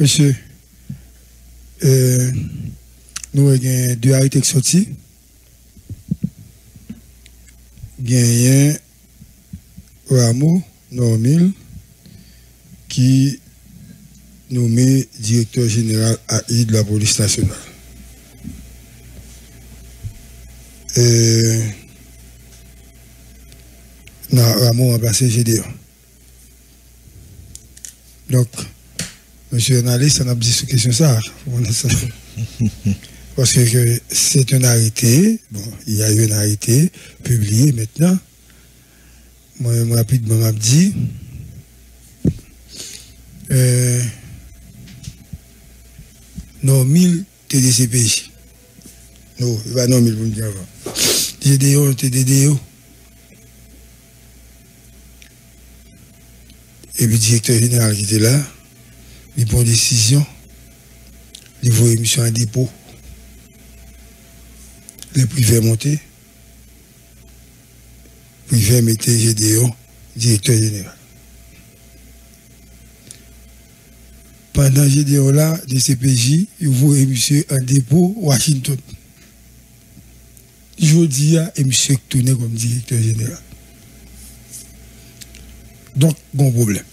Monsieur, euh, nous avons deux arrêtés qui sortis. Gagné Rameau, Normil, qui nommé directeur général AI de la police nationale. Euh, non, Ramon a passé GDO. Donc, monsieur journaliste, on a dit cette question ça. Parce que c'est un arrêté, bon, il y a eu un arrêté publié maintenant. Moi, rapidement, m'a dit, euh, non, 1000 TDCPJ. Non, il va non 1000 pour me dire avant. GDO, TDDO. Et puis le directeur général qui était là, il prend une décision, il voit émission à dépôt. Le privé monté, privé mettait GDO, directeur général. Pendant GDO là, des CPJ, il voit monsieur en dépôt Washington. Je dis à monsieur tourné comme directeur général. Donc, bon problème.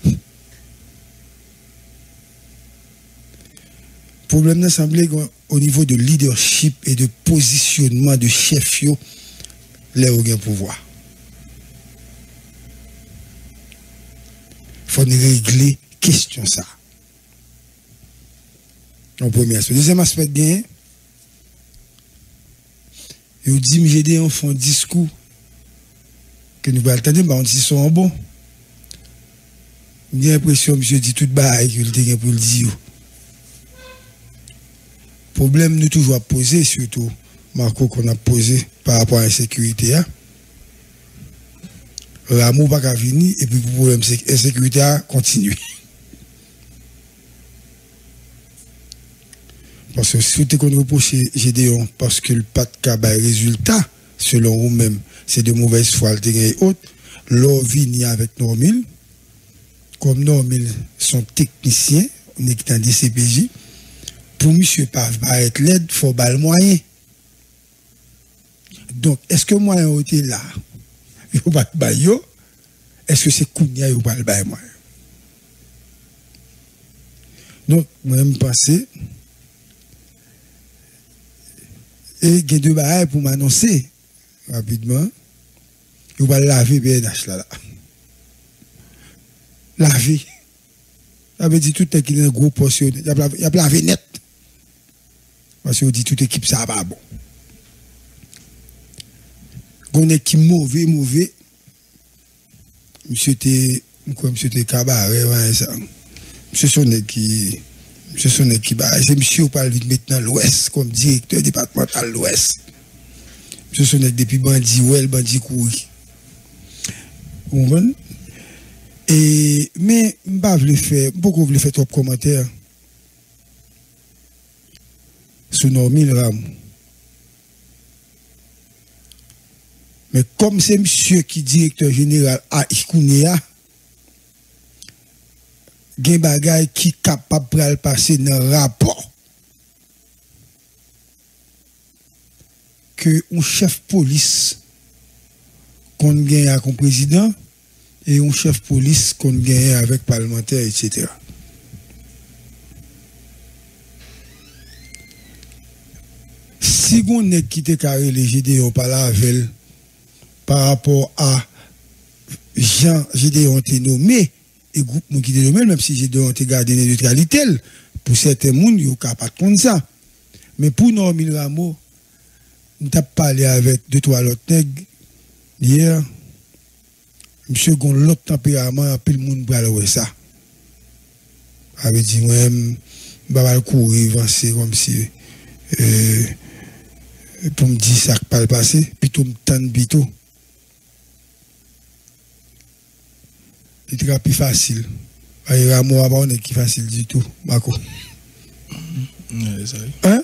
Problème d'assemblée au niveau de leadership et de positionnement de chef, où il pouvoir. Il faut régler question ça. En premier aspect. Deuxième aspect bien, il dit, j'ai des enfants discours que nous allons attendre, mais on dit sont bons. J'ai l'impression monsieur dit tout bas qu'il a pour le dire. Problème nous toujours à poser, surtout, Marco, qu'on a posé par rapport à l'insécurité. Hein? L'amour pas venir et puis le problème, l'insécurité a continué. Parce que si vous qu'on reproche Gédéon parce que le résultat, selon vous-même, c'est de mauvaise foi, et autres, l'or vient avec Normil, comme Normil sont techniciens, on est dans DCPJ, pour monsieur pas être il faut pas le moyen. Donc, est-ce que moi, été là? Il faut pas le Est-ce que c'est Kounia ou pas le moyen? Donc, moi, je pense et il y a deux bagages pour m'annoncer rapidement. Il va laver BNH là. là. Laver. Ça veut dire tout est qui est un gros. Il y a lavé net. Parce qu'on dit toute équipe ça va bon. On est qui mauvais, mauvais. Monsieur était, monsieur était cabaret, ça. Monsieur Sonnet qui Monsieur son équipe, c'est monsieur qui parle maintenant l'Ouest, comme directeur départemental l'Ouest. Monsieur son depuis Bandi Ouel, Bandi Kouri. Vous comprenez? Et, mais, je ne veux faire, voulez faire trop de commentaires mille rames. Mais comme c'est monsieur qui est directeur général à Ikounia, gen bagay qui capable de passer dans le rapport que un chef police qu'on gagne avec un président et un chef police qu'on gagne avec parlementaire, etc. Si on est quitté carré les Gédéon par la par rapport à Jean Gédéon nommé, et groupe qui était même si j'ai dû garder la neutralité, pour certains gens, ils sont pas de ça. Mais pour nous, Rameau, nous avons parlé avec deux, trois autres nègres hier. Monsieur Gon, l'autre tempérament, puis le monde va ça. Avait dit, moi, je vais courir, avancer comme si. Euh, pour me dire ça qui pas le passé, puis tout me tente bito. c'est plus facile. Il y a un avant qui est facile du tout, Marco. Hein?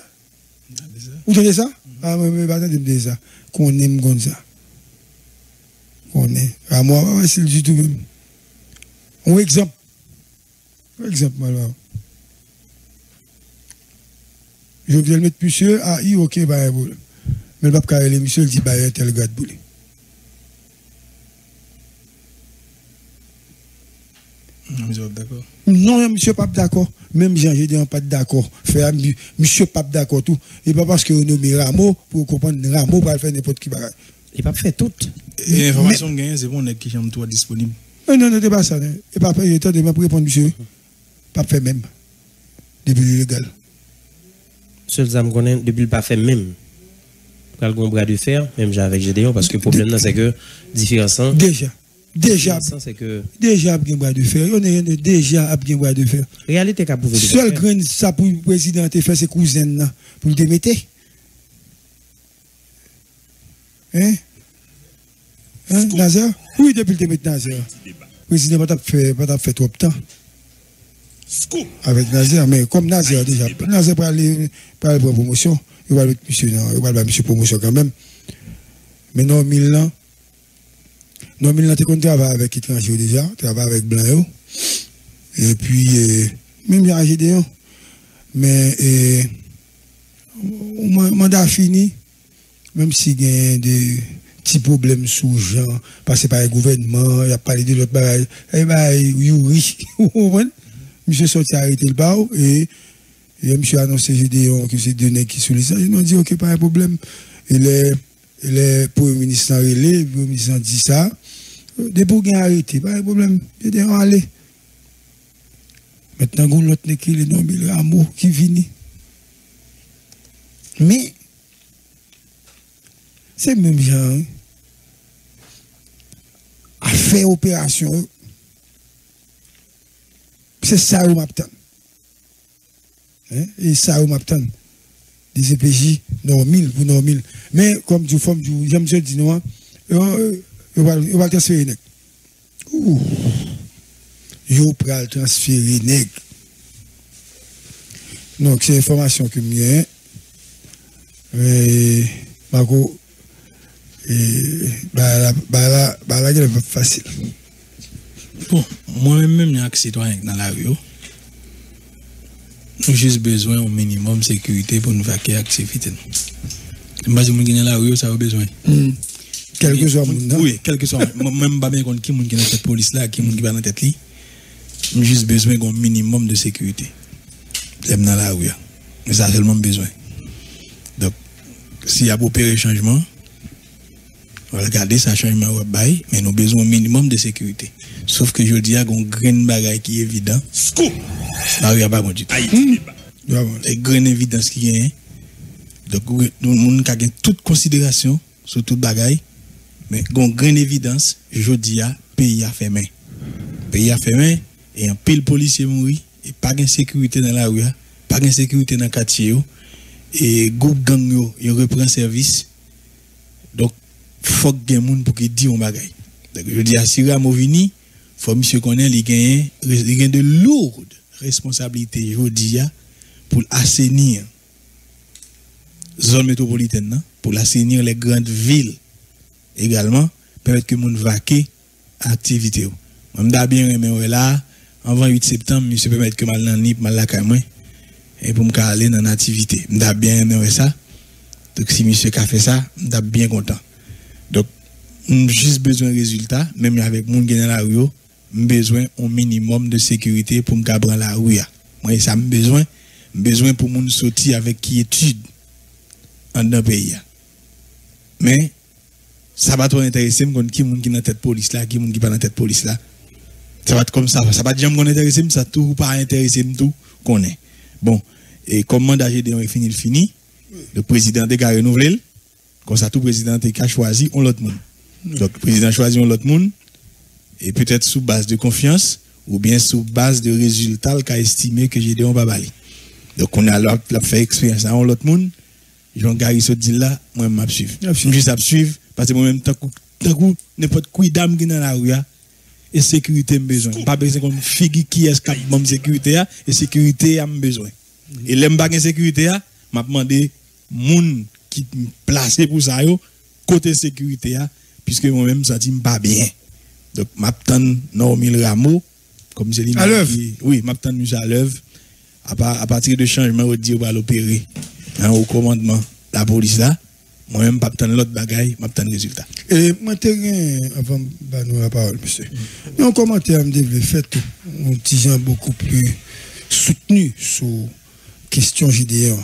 Vous entendez ça? Ah, mais mais attendez, me ça. Qu'on aime comme ça. Qu'on est. À moi, pas facile du tout même. Un exemple. Un exemple, malheureusement. Je vais le mettre monsieur, ah, il ok, bah, mais le pape le monsieur, il dit, bah, tel grade boulé. Non, monsieur pas d'accord. Même Jean Gédéon pas d'accord. Fait monsieur pas d'accord tout. Et pas parce que vous nommez Rameau pour comprendre Rameau va faire n'importe qui bagage. Il pas fait tout. L'information gagnée, c'est bon qui chambre toi disponible. Non, non, non, c'est pas ça. Et pas fait, il temps de me répondre, monsieur. Pas fait même. Depuis légal. Seul ça me depuis le pas fait même. Quand le bras de fer, même j'ai avec Gédéon, parce que le problème, c'est que différence. Déjà. Déjà, que... déjà, bien bois de fer. On est déjà bien bois de fer. Réalité qu'a prouvé. Seul grain ça pour le président faire ses cousines pour le démettre. Hein? Hein, Nazer? Oui, depuis le démettre Nazer. Le président fait, pas fait trop de temps. Avec Nazer, mais comme Nazer déjà, Nazer pour aller pour promotion, il va mettre monsieur, il va mettre monsieur promotion quand même. Mais non, Milan. Non, là, tu travailles avec étrangers déjà, travaille avec Blanc. Et puis, euh, même y a Mais, euh, mandat fini, même s'il y a des petits problèmes sous gens, passé par le gouvernement, il a parlé de l'autre bagage, eh ben, Yuri, monsieur sorti arrêter le bar et, et monsieur a annoncé Gédéon que c'est deux qui sont les Ils ont dit, ok, pas de problème. Et les, les premiers ministres ont relé, le premier ministre a dit ça. Des pour arrêté, pas de problème, il est aller. Maintenant, on a l'autre qui est nommé le amour qui vient. Mais, c'est même genre, à faire opération, c'est ça où m'attend. Hein? Et ça où m'attend. Des CPJ, normal pour normal. Mais, comme tu fais, j'aime ça dire, non, il va transférer nèg. Ouh. Yo pral transférer nèg. Donc c'est information que j'ai. Mais Marco et bah la bah la bah gueule facile. Bon, moi-même j'ai citoyen dans la rue. Nous juste besoin au minimum de sécurité pour nous vaquer activité. Moi, je dans la rue, ça a besoin. Mm. Quel que soit Oui, quel que soit. Même pas bien qui est dans cette police là, qui est dans la tête là. J'ai juste besoin d'un minimum de sécurité. J'aime dans la rue. Mais ça a seulement besoin. Donc, s'il y a opérer changement, on va regarder ça changement mais nous avons besoin minimum de sécurité. Sauf que je dis, il y a un grain de bagaille qui est évident. Scoop! La rue a pas bon du tout. Et grain évidence qui est. Donc, nous avons toute considération sur toute bagaille. Mais une grande évidence, je dis pays a fait main. Pays a fait main et un pile policier mourir et pas de sécurité dans la rue, pas de sécurité dans le quartier et groupe gang yo reprend service. Donc faut que monde pour qu'il dise un bagay. Donc je dis à Sira Movini, faut monsieur connaît il gagne il gagne de lourdes responsabilités je dis pour assainir zone métropolitaine pour assainir les grandes villes également permettre que moun vaquer activité. On m'a bien aimé là avant 8 septembre monsieur permettre que mal nan nip mal la moi et pour me aller dans l'activité m'a bien aimé ça. Donc si monsieur a fait ça m'a bien content juste besoin de résultats. Même avec moun qui dans la rue besoin un minimum de sécurité pour me prendre la rue. Moi ça me besoin. Besoin pour moun sortir avec quiétude en dans pays. Mais ça va trop intéresser me qui moun qui dans tête police là qui moun qui pas dans tête police là. Ça va être comme ça. Ça va jamais intéresser ça tout pas intéresser tout connaît bon et comme mandat GD est fini le fini. Le président a renouvelé. Comme ça tout président a choisi on l'autre monde donc le président choisit on l'autre monde et peut-être sous base de confiance ou bien sous base de résultats qu'a estimé que GD va bali donc on a fait expérience à l'autre monde. Jean Gary se dit là moi je suivre juste à suivre parce que moi-même, tant que n'importe qui dame qui dans la rue, et sécurité me besoin. Pas besoin comme figue qui est cap de sécurité et sécurité a besoin. Et l'aime pas sécurité m'a demandé moun qui placé pour ça côté sécurité puisque moi-même ça dit pas bien. Donc m'a non Normil Rameau comme c'est À l'œuvre. Oui, m'a monsieur à l'œuvre à, à partir de changement, on dit on va l'opérer hein, au commandement la police là. Moi-même, je pas l'autre bagaille, je pas résultat. Et moi, je avant de nous la parole, monsieur. Mais un commentaire, me fait un petit gens beaucoup plus soutenu sur question JDR.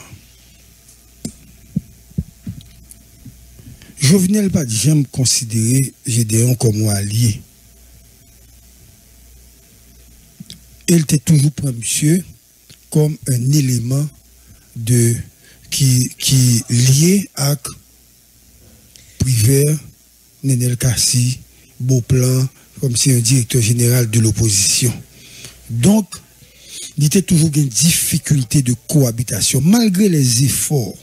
Jovenel pas jamais considérer Gédéon comme un allié. Il était toujours pour monsieur comme un élément de, qui, qui lié à Privé, Nenel Kassi, Beauplan, comme c'est un directeur général de l'opposition. Donc, il était toujours une difficulté de cohabitation, malgré les efforts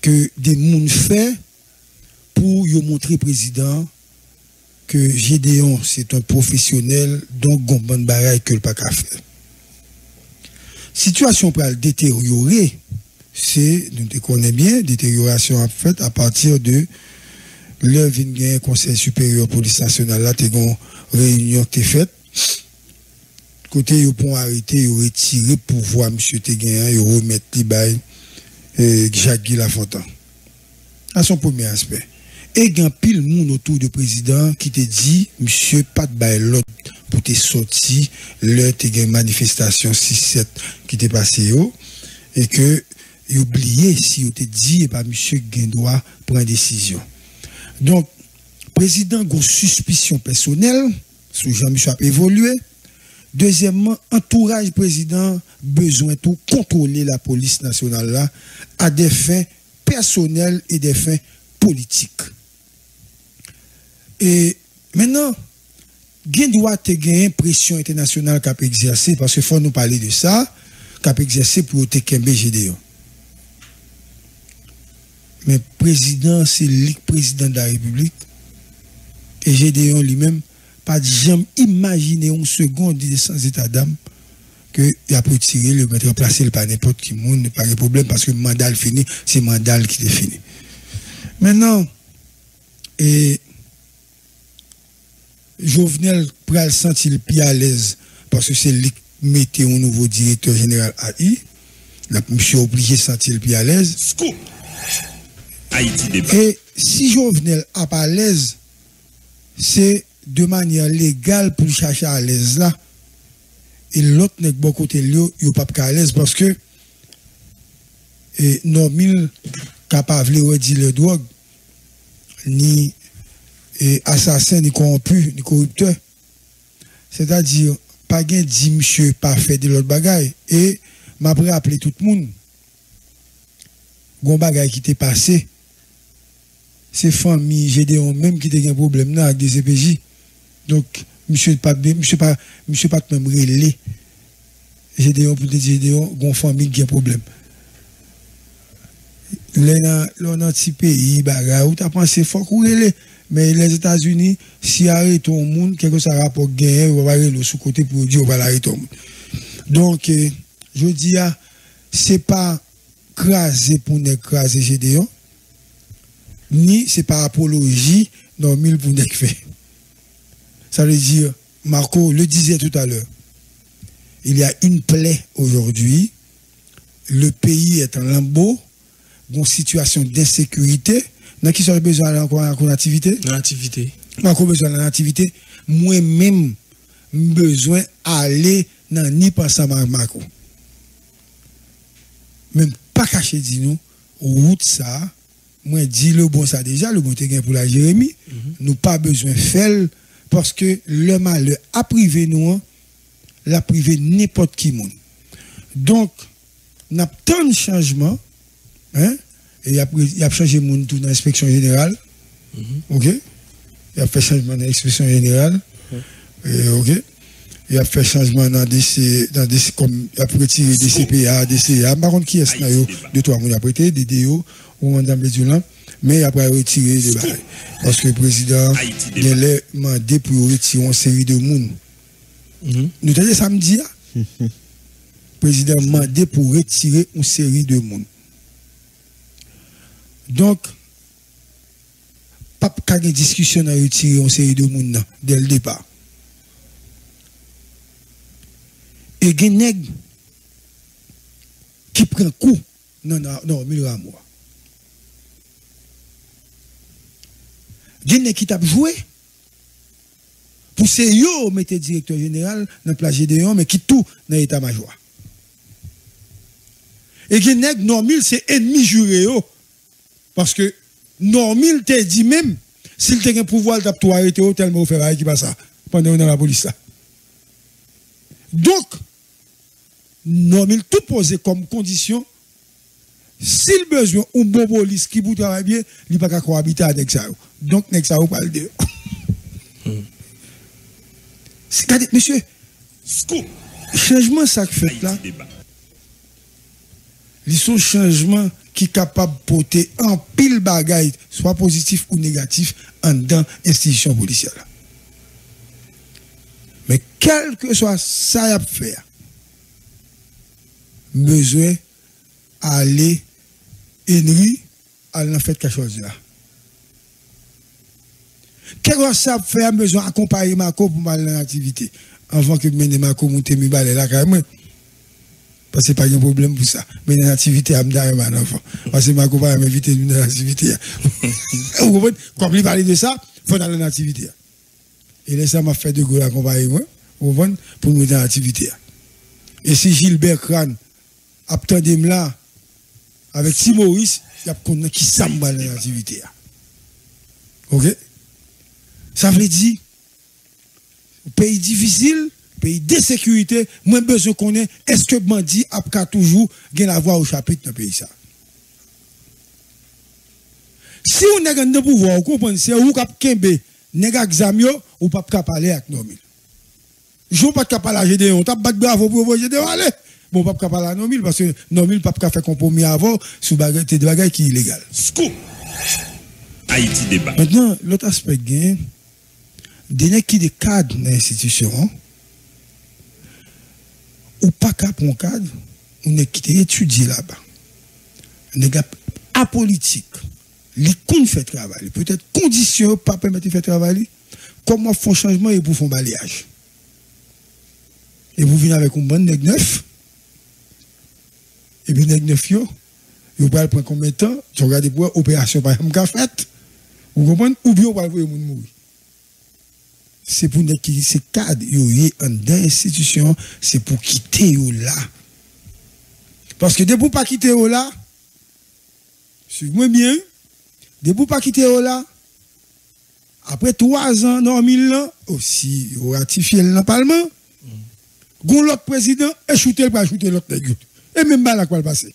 que des gens fait pour montrer président que Gédéon c'est un professionnel donc gon bonne bagaille que le pas faire. Situation pour détériorer, c'est nous te connaissons bien détérioration en fait à partir de le vin conseil supérieur police nationale. Là t'es réunion qui est faite. Côté ils pour arrêter ils retirer pour voir monsieur Téguin ils remettre les et Jacques Lafontaine. À son premier aspect. Et il y a pile monde autour du président qui te dit, monsieur, pas de l'autre pour te sortir, l'heure te manifestation 6-7 qui t'est passé et que, il oublié si vous te dit, et pas monsieur doit prendre une décision. Donc, président a une suspicion personnelle, sous Jean-Michel a évolué. Deuxièmement, entourage président besoin de contrôler la police nationale là à des fins personnelles et des fins politiques. Et maintenant, il doit avoir une pression internationale qu'a exercer parce qu'il faut nous parler de ça, qu'a exercer pour te GDO. Mais président, c'est le président de la République. Et GDO lui-même, pas jamais imaginer une seconde sans état d'âme que il a pu tirer le mettre placer le par n'importe qui monde pas de problème parce que le mandat fini c'est le mandat qui est fini. Maintenant et Jovenel pral sentir le pied à l'aise parce que c'est lui qui mettait un nouveau directeur général AI la monsieur obligé de sentir le pied à l'aise et si Jovenel a pas à l'aise c'est de manière légale pour chercher à l'aise là. Et l'autre n'est pas côté lui, il pas à l'aise parce que et non capable de dire le drogue ni assassin ni corrompu ni corrupteur. C'est-à-dire pas gain dit monsieur pas fait de l'autre bagaille et m'a appeler tout le monde. Gon bagaille qui t'est passé. C'est famille, j'ai des même qui ont un problème avec des CPJ. Donc, monsieur pas monsieur pas monsieur pas même relé. Des pour te dire des gon famille qui a problème. Là dans un petit pays bagarre ou t'as pensé faut relé mais les États-Unis si arrête le monde quelque chose rapport gain on va aller sous côté pour dire on va l'arrêter Donc euh, je dis ah c'est pas craser pour n'écraser Gédéon ni c'est pas apologie dans mille pour fait. Ça veut dire, Marco le disait tout à l'heure, il y a une plaie aujourd'hui, le pays est en lambeau, une situation d'insécurité, dans qui serait besoin encore en activité L'activité. Marco besoin de l'activité, moi-même, besoin d'aller dans ni pas ça Marco. Même pas caché dit nous, route ça, moi dis le bon ça déjà, le bon gain pour la Jérémie, mhm. nous pas besoin de faire parce que le mal a privé nous, l'a privé n'importe qui monde. Donc, n'a tant de changements, hein, et il a, il a changé monde tout dans l'inspection générale, mhm. ok, il a fait changement dans l'inspection générale, et, ok, il a fait changement dans des, dans des comme, il a retiré des CPA, des CA, par contre, qui est-ce de toi, il a prêté des DO, ou Madame Bédulin, mais après retirer les balles. Parce que le président a demandé pour retirer une série de monde. Mhm. Nous avons samedi, le président a demandé pour retirer une série de monde. Donc, pas de discussion à retirer une série de monde dès le départ. Et il qui prend coup non non non mille ramois Gen qui t'a joué. Pour ces yo mettre directeur général dans place Gédéon mais qui tout dans l'état major. Et gen nèg Normil c'est ennemi juré yo. Parce que Normil t'a dit même s'il t'a un pouvoir t'a tout arrêté tellement fait qui passe ça pendant dans la police là. Donc Normil tout posé comme condition s'il besoin un bon police qui peut travailler bien, il pas qu'à cohabiter avec ça. Donc, ça, pas le dire. C'est monsieur, changement ça que fait là, ils sont changements qui sont capables de porter en pile bagaille, soit positif ou négatif, en dans l'institution policière. Mais quel que soit ça à faire, besoin aller Henry, a fait quelque chose là. Qu'est-ce que ça fait besoin d'accompagner Marco pour aller dans l'activité? Avant que je Marco monte mi balai là, quand même. Parce que pas de problème pour ça. Mais dans l'activité, je suis un enfant. Parce que Marco va m'inviter dans l'activité. Vous comprenez? Quand il parle de ça, il faut aller dans l'activité. Et là, ça m'a fait de gros comprenez? Pour nous dans l'activité. Et si Gilbert Kran, attendez là, avec si Maurice, il y a qui s'emballe dans l'activité. Ok? Ça veut dire, pays difficile, pays de sécurité, moi besoin qu'on est, est-ce que bandit a toujours gagné la voix au chapitre dans le pays ça? Si on a un pouvoir, vous comprenez, c'est où cap kembe, nèg examio ou pas parler avec nous. Je ne pas parler à Gédéon, tu as bravo pour vous allez. Bon, pas parler à Nomil parce que Nomil pas faire compromis avant sous des bagages qui sont illégales. Scoop. Haïti débat. Maintenant, l'autre aspect gain, des qui des cadres dans l'institution, ou pas qu'à un cadre, on est qui étudié là-bas. Des gars apolitiques, les qu'on fait travail, peut-être conditions pas permettre de faire travail, comment font changement et pour faire balayage. Et vous venez avec un bon nègre neuf, et puis nèg neuf yo yo pas prendre combien de temps? Tu regardes pour opération par exemple fait. Vous comprenez? Ou bien on va voir moun mourir. C'est pour nèg qui c'est cadre. Yo y en institution c'est pour quitter yo là. Parce que de pour pas quitter yo là suivez-moi bien de pour pas quitter yo là après trois ans, non, mille ans, aussi, ratifié le Parlement. Gon l'autre président, et shooter pas shooter l'autre et même pas la quoi passer.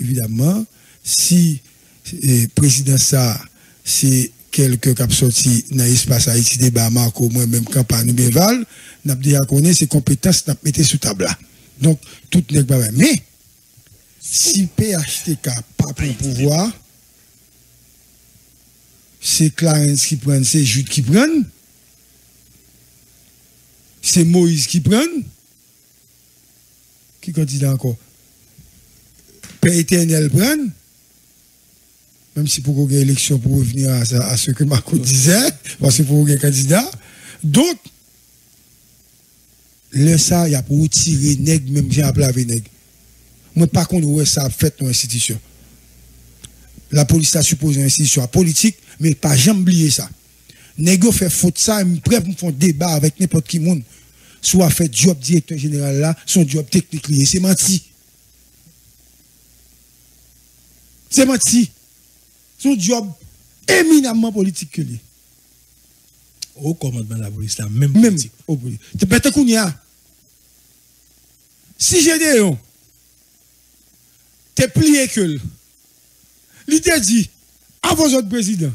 Évidemment, si le président ça, c'est quelqu'un qui a sorti dans l'espace Haïti débat, Marco, moi-même, campagne Béval, n'a déjà connu ses compétences, n'a mis sous table Donc, tout n'est pas Mais, si PHTK n'a pas pour pouvoir, c'est Clarence qui prend, c'est Jude qui prend, c'est Moïse qui prend, qui candidat encore? Père éternel prenne, même si pour une élection pour revenir à, ce que Marco disait, parce que pour un candidat. Donc, le ça, il y a pour tirer nègre, même j'ai appelé avec nègre. Moi, par contre, ouais, ça a fait dans l'institution. La police a supposé une institution politique, mais pas jamais oublier ça. Nègre fait faute ça, prêt pour faire débat avec n'importe qui monde soit fait job directeur général là, son job technique lié. C'est menti. C'est menti. Son job éminemment politique que lui. Au commandement de la police, là, même politique. Même au police. Tu peux a. Si j'ai des t'es plié que t'a dit, avant votre président,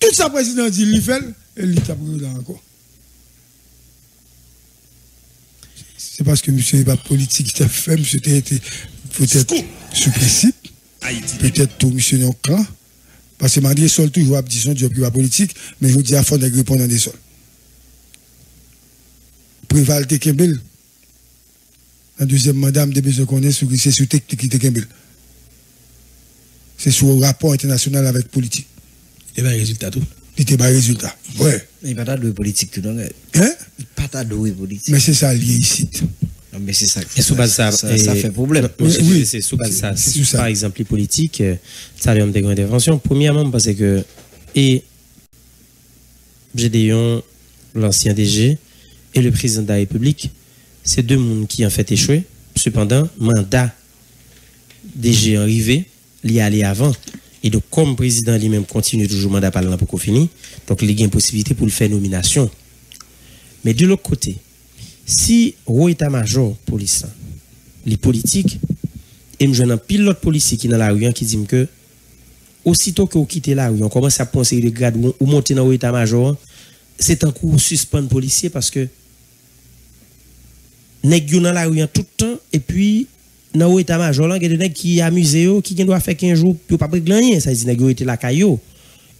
tout ça président dit, il fait, et il t'a encore. C'est parce que monsieur n'est pas politique, il fait, monsieur était peut-être sous principe, peut-être tout monsieur n'est pas parce que Mandé Sol toujours dit son job pas politique, mais je vous dis à fond de répondre dans des sols. Prévalte Kembel, la deuxième madame de besoin qu'on est sur c'est sur technique de Kembel. C'est sur le rapport international avec politique. Et bien, résultat tout. Il n'était pas résultat. Ouais. Il n'y a pas de politique tout Hein? Il n'y a pas de politique. Mais c'est ça lié ici. Ah, Mais c'est ça. Et sous base ça, ça, ça fait problème. Non, Oui, c'est sous base ça. C'est sous ça. Par exemple, les politiques, euh, ça a une intervention. Premièrement, parce que, et Gédéon, l'ancien DG, et le président de la République, c'est deux mondes qui ont fait échouer. Cependant, mandat DG arrivé, l'y aller avant. Et donc, comme président lui-même continue toujours mandat par là pour finisse, donc il y a une possibilité pour le faire nomination. Mais de l'autre côté, si au état-major police, les politiques, et je un pilote policier qui est dans la rue hein, qui dit que aussitôt que vous quittez la rue, on commence à penser les grades ou, monter dans l'état-major, hein, c'est un coup suspendre policier parce que nèg dans la rue hein, tout le temps et puis dans le état-major là, il y a des nèg qui yo, qui doit faire 15 jours, puis pas rien, ça veut dire la caillou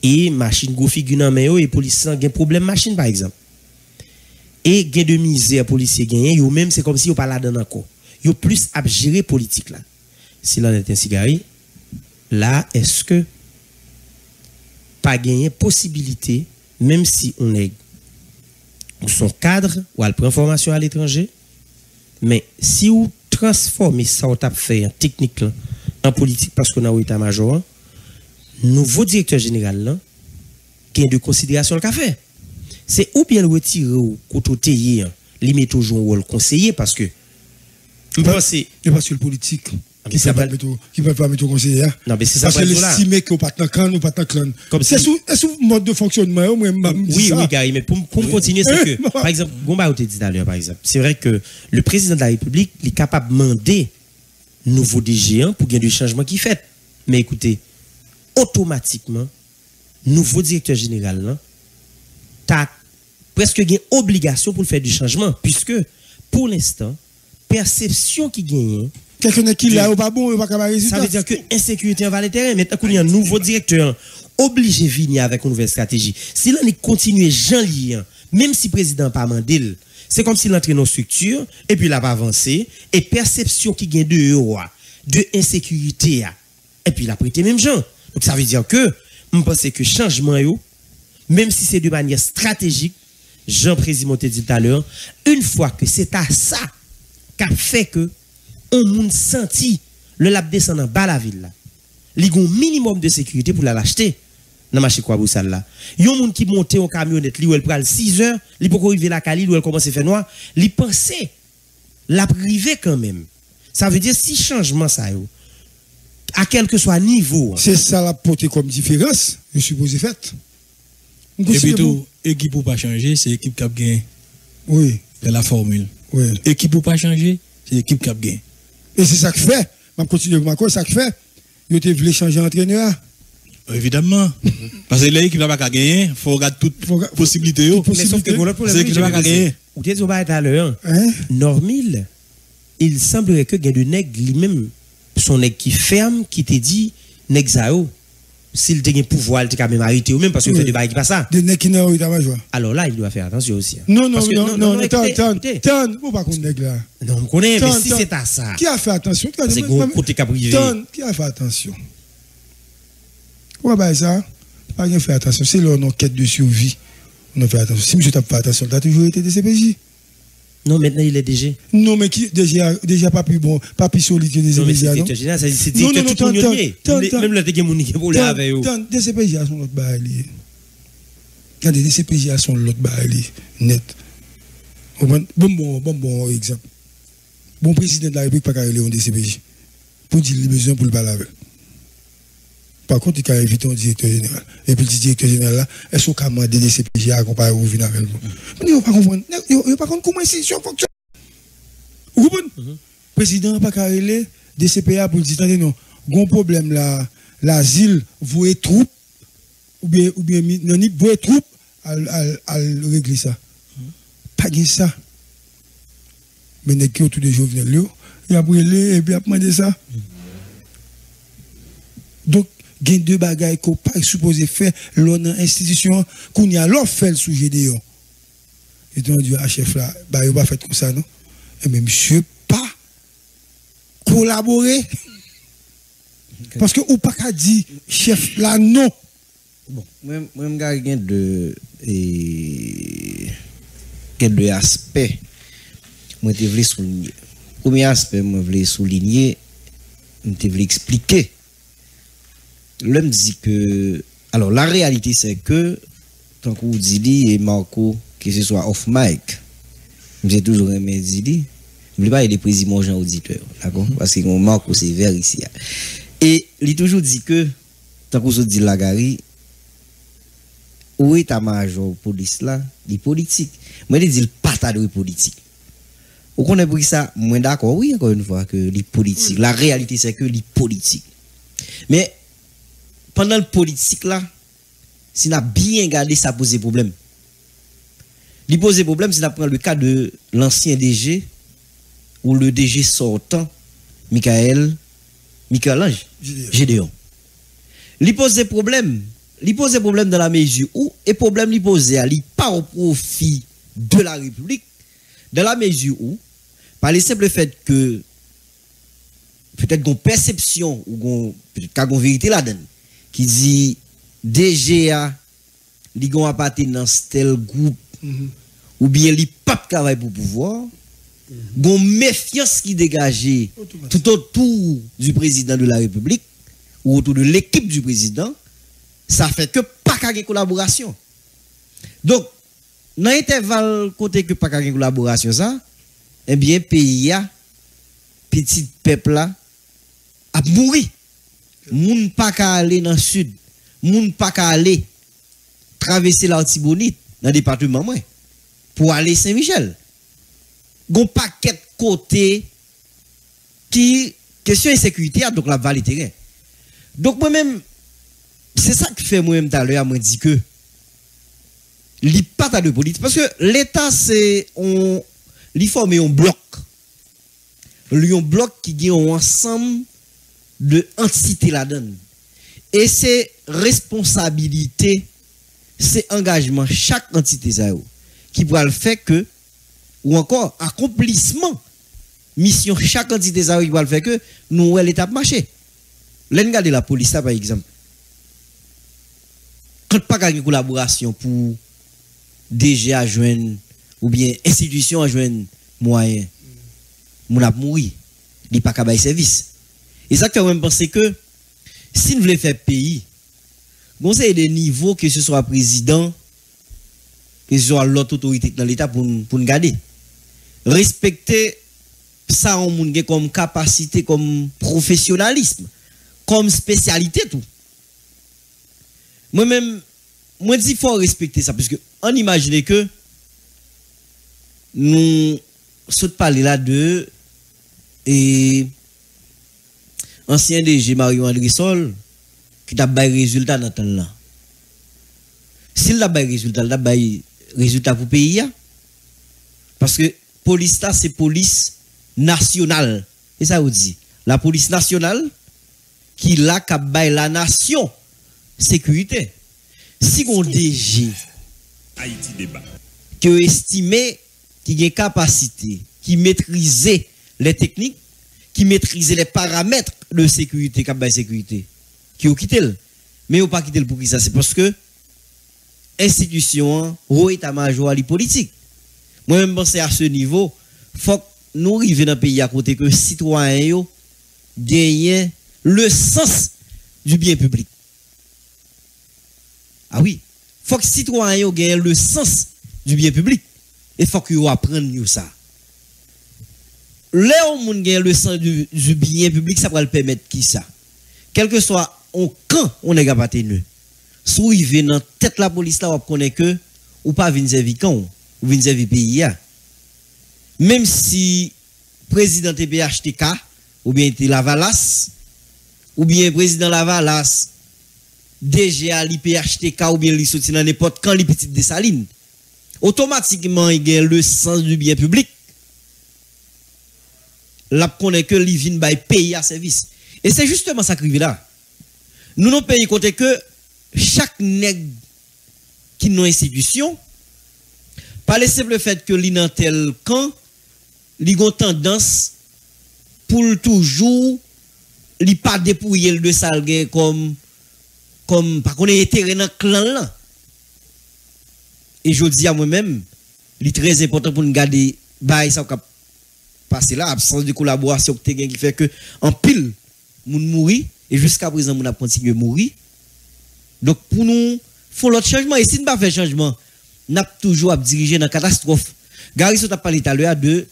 et machine go figure dans main et police ont un problème machine par exemple. Et gain de misère policier gagné, yo même c'est comme si yo pas là encore. Yo plus à gérer politique là. Si l'on est ainsi gari, là est-ce que pas gagner possibilité même si on est ou son cadre ou à prendre formation à l'étranger mais si vous transformez ça au tap fait en technique en politique parce qu'on a un état-major nouveau directeur général là gain de considération le café c'est ou bien le retirer ou côté li met toujours rôle conseiller parce que je pense que le politique, qui ça pas qui peut pas mettre au conseiller. hein. Non, mais c'est ça Parce que l'estimer qu'on pas dans clan, ou pas dans clan. C'est sous sous mode de fonctionnement, moi, Oui, oui, Gary, mais pour, continuer, c'est que, par exemple, Gomba te dit par exemple, c'est vrai que le président de la République est capable de demander nouveau DG hein, pour qu'il y ait du changement qui fait. Mais écoutez, automatiquement, nouveau directeur général, là, t'as presque une obligation pour faire du changement, puisque, pour l'instant, perception qui gagne, Quelqu'un qui là, ou pas bon, ou pas capable de ça résultat. veut dire que insécurité en va le terrain. Maintenant qu'il y a un nouveau directeur obligé de venir avec une nouvelle stratégie. Si l'on continué Jean Lien, même si le président pas mandé, c'est comme s'il entrait dans une structure et puis il a pas avancé et perception qui gagne de euro, de insécurité ah, et puis il a prêté même Jean. Donc ça veut dire que je pense que changement yo, même si c'est de manière stratégique, Jean Président dit tout à l'heure, une fois que c'est à ça qu'a fait que on moun senti le lap descend en bas la ville là. Li gon minimum de sécurité pour la l'acheter dans marché quoi boussal là. Yon moun qui monte en camionnette li ou elle pral 6 heures, li poko arriver la Cali ou elle commence à faire noir, li pensait la privé quand même. Ça veut dire si changement ça yo à quel que soit niveau. C'est ça la portée comme différence, je suppose, fait. Et puis tout, équipe pour pas changer, c'est l'équipe qui a gagné. Oui, C'est la formule. oui. Équipe pour pas changer, c'est l'équipe qui a gagné. Et c'est ça que fait. Je continue avec ma cause, ça que fait. Yo te voulu changer entraîneur. Évidemment. Parce que l'équipe n'a pas qu'à gagner, il faut regarder toutes ga- possibilités. Mais sauf que problème, je vais vais gagner. Ou t'es dit au bas tout à l'heure. Hein? Normil, il semblerait que de nèg lui-même, son qui ferme, qui te dit, ça s'il te un pouvoir, il te quand même ou même parce qu'il Oui. fait de bail qui pas ça. Qui pas. Alors là, il doit faire attention aussi. hein. Non, non, que- non, non, attends, écoutez, pas qu'on nèg là. Non, on connaît, mais Attends, si attends. c'est à ça, Qui a fait attention? A- c'est gros côté cap privé. Attends, qui a fait attention? Ouais, bah ça, pas rien fait attention. C'est là, on quête de survie. On a fait attention. Si monsieur t'a fait attention, t'as toujours été DCPJ. Non, maintenant il est DG. Non, mais qui, déjà, déjà pas plus bon, pas plus solide que Non, mais c'est DCPJ, non? directeur général, ça dit- c'est Non, non, directeur non, tout le monde Même- le DG Mouni qui est pour là avec eux. Tant, DCPJ a son l'autre bail. Regardez, DCPJ a son l'autre bail, net. Bon, bon, bon, bon, exemple. Bon président de la République, pas aller en DCPJ. Pour dire les besoins pour le parler avec. Par contre, il a invité un directeur général. Et puis le directeur général là, est-ce qu'on a demandé DCPJ à accompagner ou venir avec vous? Mais il ne pas comprendre. Il ne pas comprendre comment l'institution fonctionne. Vous comprenez? Président n'a pas qu'à aller DCPA pour dire, attendez, non, gon problème là, l'asile, vous êtes troupe, ou bien, ou bien, non, vous êtes troupe, à, à, régler ça. Pas de ça. Mais n'est qui autour de Jovenel, il a brûlé et puis il a demandé ça. Donc, il y a deux bagailles qu'on pas supposé faire dans l'institution, qu'on y a l'offre fait le sujet de. Et donc, Dieu, ah, chef là, bah, il va faire comme ça, non? Et mais monsieur, pas collaborer. Parce que ou pas qu'à dire, chef là, non. Bon, moi, moi, je gagne de, et, de aspects. moi je voulais souligner. Premier aspect, moi je voulais souligner, je voulais expliquer. L'homme dit que. Alors, la réalité, c'est que, tant que Didi et Marco, que ce soit off mic, j'ai toujours aimé Didi. N'oubliez pas, il est président Jean auditeur, d'accord? Parce que Marco, c'est vert ici. Et il toujours dit que, tant que vous dit la gari, où est major police là, il politique. Moi, il dit le de politique. Vous connaissez pour ça, moi d'accord, oui, encore une fois, que les politique. La réalité, c'est que les politique. Mais, pendant le politique là, si on a bien gardé, ça pose problème. Il pose problème si on prend le cas de l'ancien DG ou le DG sortant, Michael, Michael Ange, Gédéon. Il pose problème. Il pose problème dans la mesure où, et problème il pose, il pas au profit de la République, dans la mesure où, par le simple fait que peut-être qu'on perception ou qu'on une vérité là-dedans qui dit DGA li gon appartenance tel groupe ou bien li pas travail pour pouvoir gon méfiance qui dégagée tout autour du président de la République ou autour de l'équipe du président ça fait que pas de collaboration. Donc dans l'intervalle côté que pas de collaboration ça eh bien pays a petit peuple là a mouru moun pas qu'à aller dans le sud. Moun pas qu'à aller traverser l'Artibonite dans le département pour aller Saint-Michel. Gon paquet côté qui question insécurité a donc la vallée donc moi même c'est ça qui fait moi même tout à moi dit que li pas de politique parce que l'état c'est on li forme un bloc un bloc qui a un ensemble de entités là-dedans et c'est responsabilité c'est engagement. Chaque entité ça qui pourra le faire que ou encore accomplissement. Mission chaque entité ça qui pourra le faire que nous l'étape marché l'en de la police par exemple. Quand pas une collaboration pour déjà joindre ou bien institution à joindre moyen mon a mouru il pas qu'à service et ça fait même penser que si nous voulons faire pays avez des niveaux que ce soit président que ce soit l'autre autorité dans l'état pour nous garder. Respecter ça on monde comme capacité comme professionnalisme comme spécialité tout. Moi même moi dis faut respecter ça parce que on imagine que nous sommes parler là de et ancien DG Mario André Sol qui a des résultat dans temps là. S'il a des résultat, il a des résultat pour le pays. Parce que police là, c'est police nationale. Et ça vous dit. La police nationale qui l'a la nation sécurité. Si on DG Haïti débat. qui estimé qui a capacité, qui maîtrisait les techniques, qui maîtrisait les paramètres de sécurité, sécurité, qui ont quitté. Mais ont pas quitté pour qui ça C'est parce que institution, ou état-major, les politique. Moi-même, penser à ce niveau, faut que nous arrivions dans un pays à côté que citoyens gagnent le sens du bien public. Ah oui, faut que citoyens gagnent le sens du bien public. Et faut qu'ils apprennent ça. Là où on gagne le sens du, bien public, ça va le permettre qui ça? Quel que soit au camp, on est capable de il dans tête la police là, on connaît que ou pas venir servir camp ou venir servir pays Même si président TPHTK ou bien Lavalas ou bien président Lavalas DGA l'IPHTK ou bien il sorti dans n'importe quand les petites dessalines automatiquement il gagne le sens du bien public la connaît que li vin bay pays à service. Et c'est justement ça qui là. Nous non pays côté que chaque nègre qui n'a institution par le simple fait que li dans tel camp, li gon tendance pour toujours li pas dépouiller le de salgue comme comme pas qu'on est terrain dans clan là. Et je dis à moi-même, il est très important pour nous garder bay ça passé là, absence de collaboration qui fait que en pile, moun mouri, et jusqu'à présent, moun a continué mourir. Donc, pour nous, faut l'autre changement. Et si nous pas fait changement, avons toujours à diriger dans la catastrophe. Tu as parlé tout à l'heure de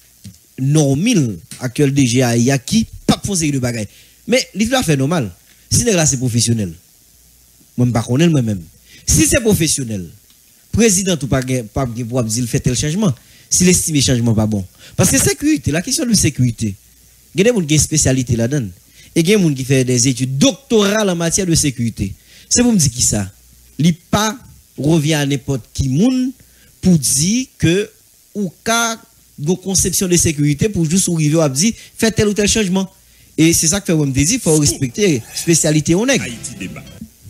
normal actuel DGA, il qui pas série de bagaille. Mais il doit faire normal. Si là c'est professionnel. Moi, ne connais moi-même. Si c'est professionnel, président ou pas pas pour dire fait tel changement. S'il estime changement pas bon. Parce que sécurité, la question de sécurité, il y a des gens qui ont une spécialité là-dedans. Et il y a des gens qui font des études doctorales en matière de sécurité. C'est pour me dire qui ça? Il pas revient à n'importe qui pour dire que ou cas de conception de sécurité pour juste arriver à dire faire tel ou tel changement. Et c'est ça que fait me dire, il faut respecter la spécialité on est.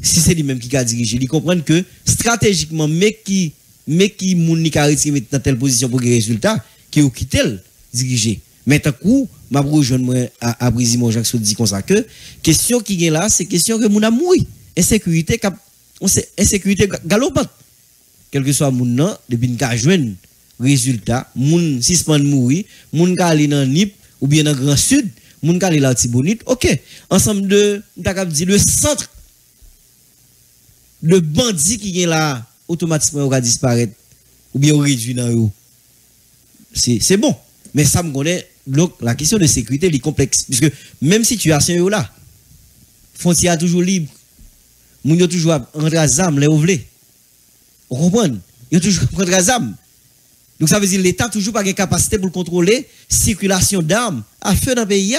Si c'est lui-même qui a dirigé, il comprend que stratégiquement, mais qui mais qui moun ni dans telle position pour gagner résultat, qui ou quitté diriger. Mais tant coup, m'a rejoindre Jacques dit comme question qui est là, c'est question que moun a mouri. Insécurité cap on insécurité galopante. Quel que soit moun nan, depuis résultat, moun suspend mourir, moun ka Nip ou bien dans Grand Sud, moun ka aller là Tibonite. OK. Ensemble de dit le centre le bandit qui est là automatiquement va disparaître. Ou bien réduit dans eux. C'est bon. Mais ça me connaît donc la question de sécurité est complexe. Puisque même situation là frontière toujours libre. Moun yo toujours rentrer à zam les ouvlé on comprend? Yo toujours rentrer à donc ça veut dire l'état toujours pas de capacité pour contrôler circulation d'armes à feu dans le pays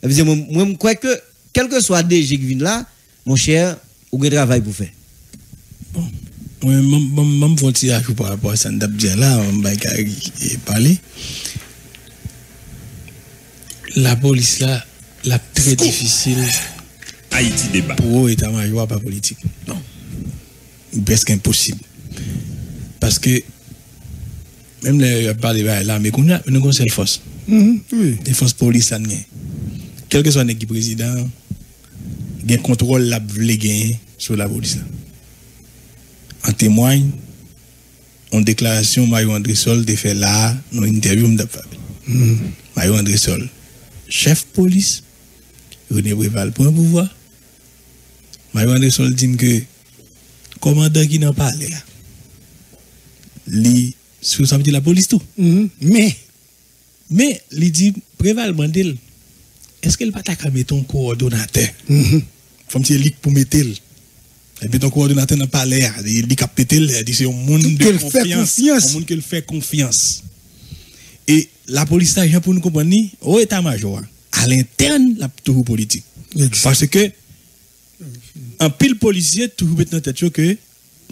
ça veut moi je crois que quel que soit DG qui là mon cher ou un travail pour faire. Oui, je vais dire à par rapport à ça, je là, on va parler. La police là, la très difficile Haïti débat. pour eux, état-major, pas politique. Non. Presque impossible. Parce que, même les parlé là, mais qu'on a, nous avons une force. Mhm, Oui. Des forces police, ça n'est. Quel que soit l'équipe président, il y a un contrôle la vle gagner sur la police. là. En témoigne, en déclaration, Mario André Sol a fait là, dans une interview, m'd'a fait. Mario André Sol, chef police, René Breval pour un pouvoir. Mario André Sol dit que commandant qui n'en parle là, li, sous ça dire la police tout. Mhm. Mais, Mais, il dit, Préval Mandel, est-ce qu'elle va t'accamer mettre ton coordonnateur? Mhm. Comme si elle pour mettre. Et puis ton coordonnateur n'a pas l'air. Il dit qu'il peut il dit c'est un monde de fait confiance. Un monde qu'elle fait confiance. Et la police là, pour nous comprendre, au état-major, à l'interne, la toujours politique. Parce que, un pile policier, toujours mettre dans tête que,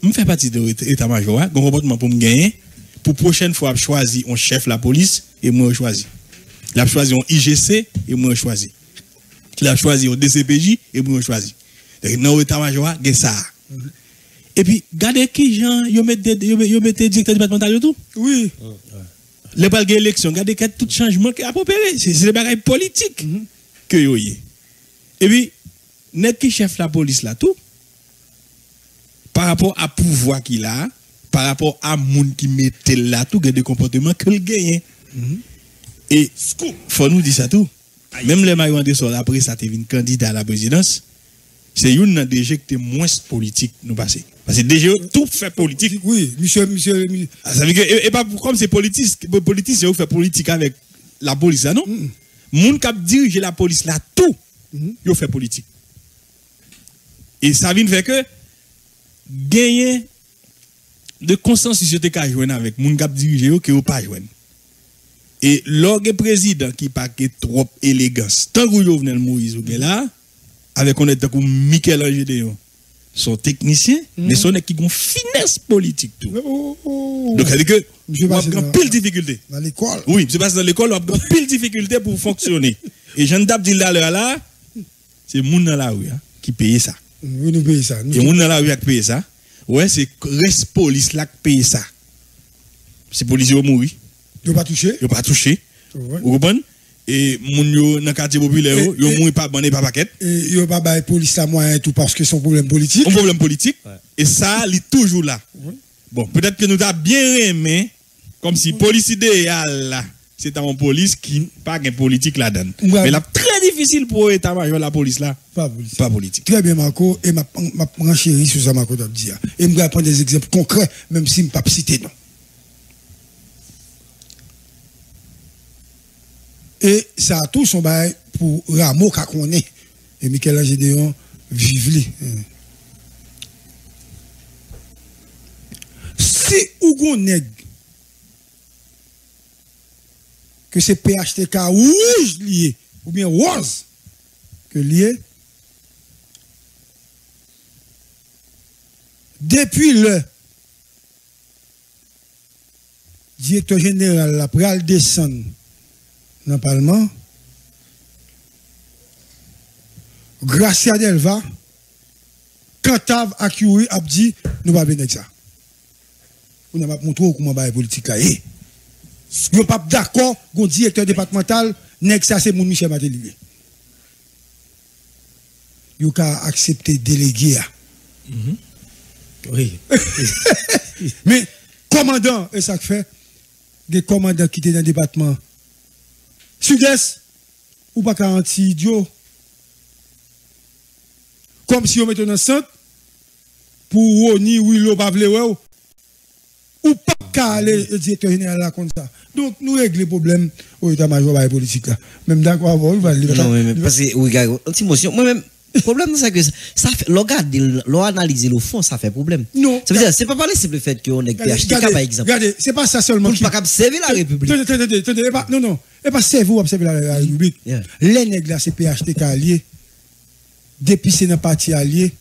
je fais partie de l'état-major, un comportement pour me gagner, pour prochaine fois, je choisis un chef de la police et moi, je choisis. La choisi un IGC et moi, je choisis. La choisi un DCPJ et moi. Donc, dans l'état-major, il y a ça. Et puis, regardez qui gens, ils mettent des directeurs départementaux tout? Oui. Les balles d'élection, regardez tout changement qui a opéré. C'est des bagages politiques que yo. Et puis, net qui chef la police là tout, par rapport à pouvoir qu'il a, par rapport à moun qui mettait là tout, il y a des comportements que le gagne. Et, faut nous dire ça tout. Même les Mario Anderson, après ça, venu candidat à la présidence, c'est une DG qui était moins politique nous passer. Parce que DG tout fait politique. Oui, monsieur, monsieur, monsieur- Ah, ça veut dire que, et, et pas comme c'est politique, politique, c'est fait politique avec la police, non? Moun qui dirige la police là, tout, il fait politique. Et ça vient faire que, gagner de consensus, c'était qu'à jouer avec moun qui dirige, yo, qui ou pas jouer. Et l'orgue président qui pas que trop élégance, tant que Jovenel Moïse ou bien là, avec on est comme Michel Angédéon, son technicien, mais son qui ont finesse politique tout. Oh, oh. Donc, ça veut dire que, on a dans- pile difficulté. Dans l'école. Oui, je passe dans l'école, on a pile difficulté pour fonctionner. Et Jean Dab dit là, là, c'est moun dans la rue hein, qui paye ça. Oui, nous payons ça. Nous- Et moun dans la rue qui paye ça. Ouais, c'est reste police là qui paye ça. C'est police qui mourir, Nous pas touché. ils pas touché. Vous comprenez? Et moun yo dans le quartier populaire, yo, yo mouri pas bandé pas paquet. Et il n'y a pas de police à moyen tout parce que son problème politique. Un problème politique. Et ça, il est toujours là. Bon, peut-être que nous avons bien aimé, comme si police idéale là, c'est en police qui pas une politique là-dedans. Ouais. Mais là, très difficile pour l'état-major, la police là, Pas politique. pas politique. Très bien, Marco. Et ma, ma renchéri sur ça, Marco, t'a dit. Et je vais prendre des exemples concrets, même si je ne pas citer non. Et ça a tout son bail pour Rameau connaît. Et Michel Gédéon, vive li. Si ou gon nèg que c'est PHTK rouge lié, ou bien rose que lié, depuis le directeur général la pral descendre dans le Parlement, Gracia Delva, Kantav Akioui a dit, nous ne pas venir ça. On a montré comment la politique là. est. Yo pas d'accord, gon directeur départemental, ça c'est mon Michel Matelier. Yo ka accepter délégué. a. Oui. Mais commandant, et ça fait, des commandants qui étaient dans le département sud-est, ou pas 40 idiot. Comme si on mettait le centre, pour Roni, Willow, ouais, ou pas qu'à aller le directeur général là comme ça. Donc, nous réglons le problème au état-major la politique là. Même d'accord, il va. Non, mais, parce que. Moi-même, le problème, c'est que ça, fait, le regarde, le le fond, ça fait problème. Non. Ça veut dire, c'est pas parler simple fait qu'on est PHTK, par exemple. Regardez, c'est pas ça seulement. Pour ne pas servir la République. Non, non, et pas servir ou observer la, République. Les nègres là, c'est PHTK allié. Depuis c'est dans le parti allié,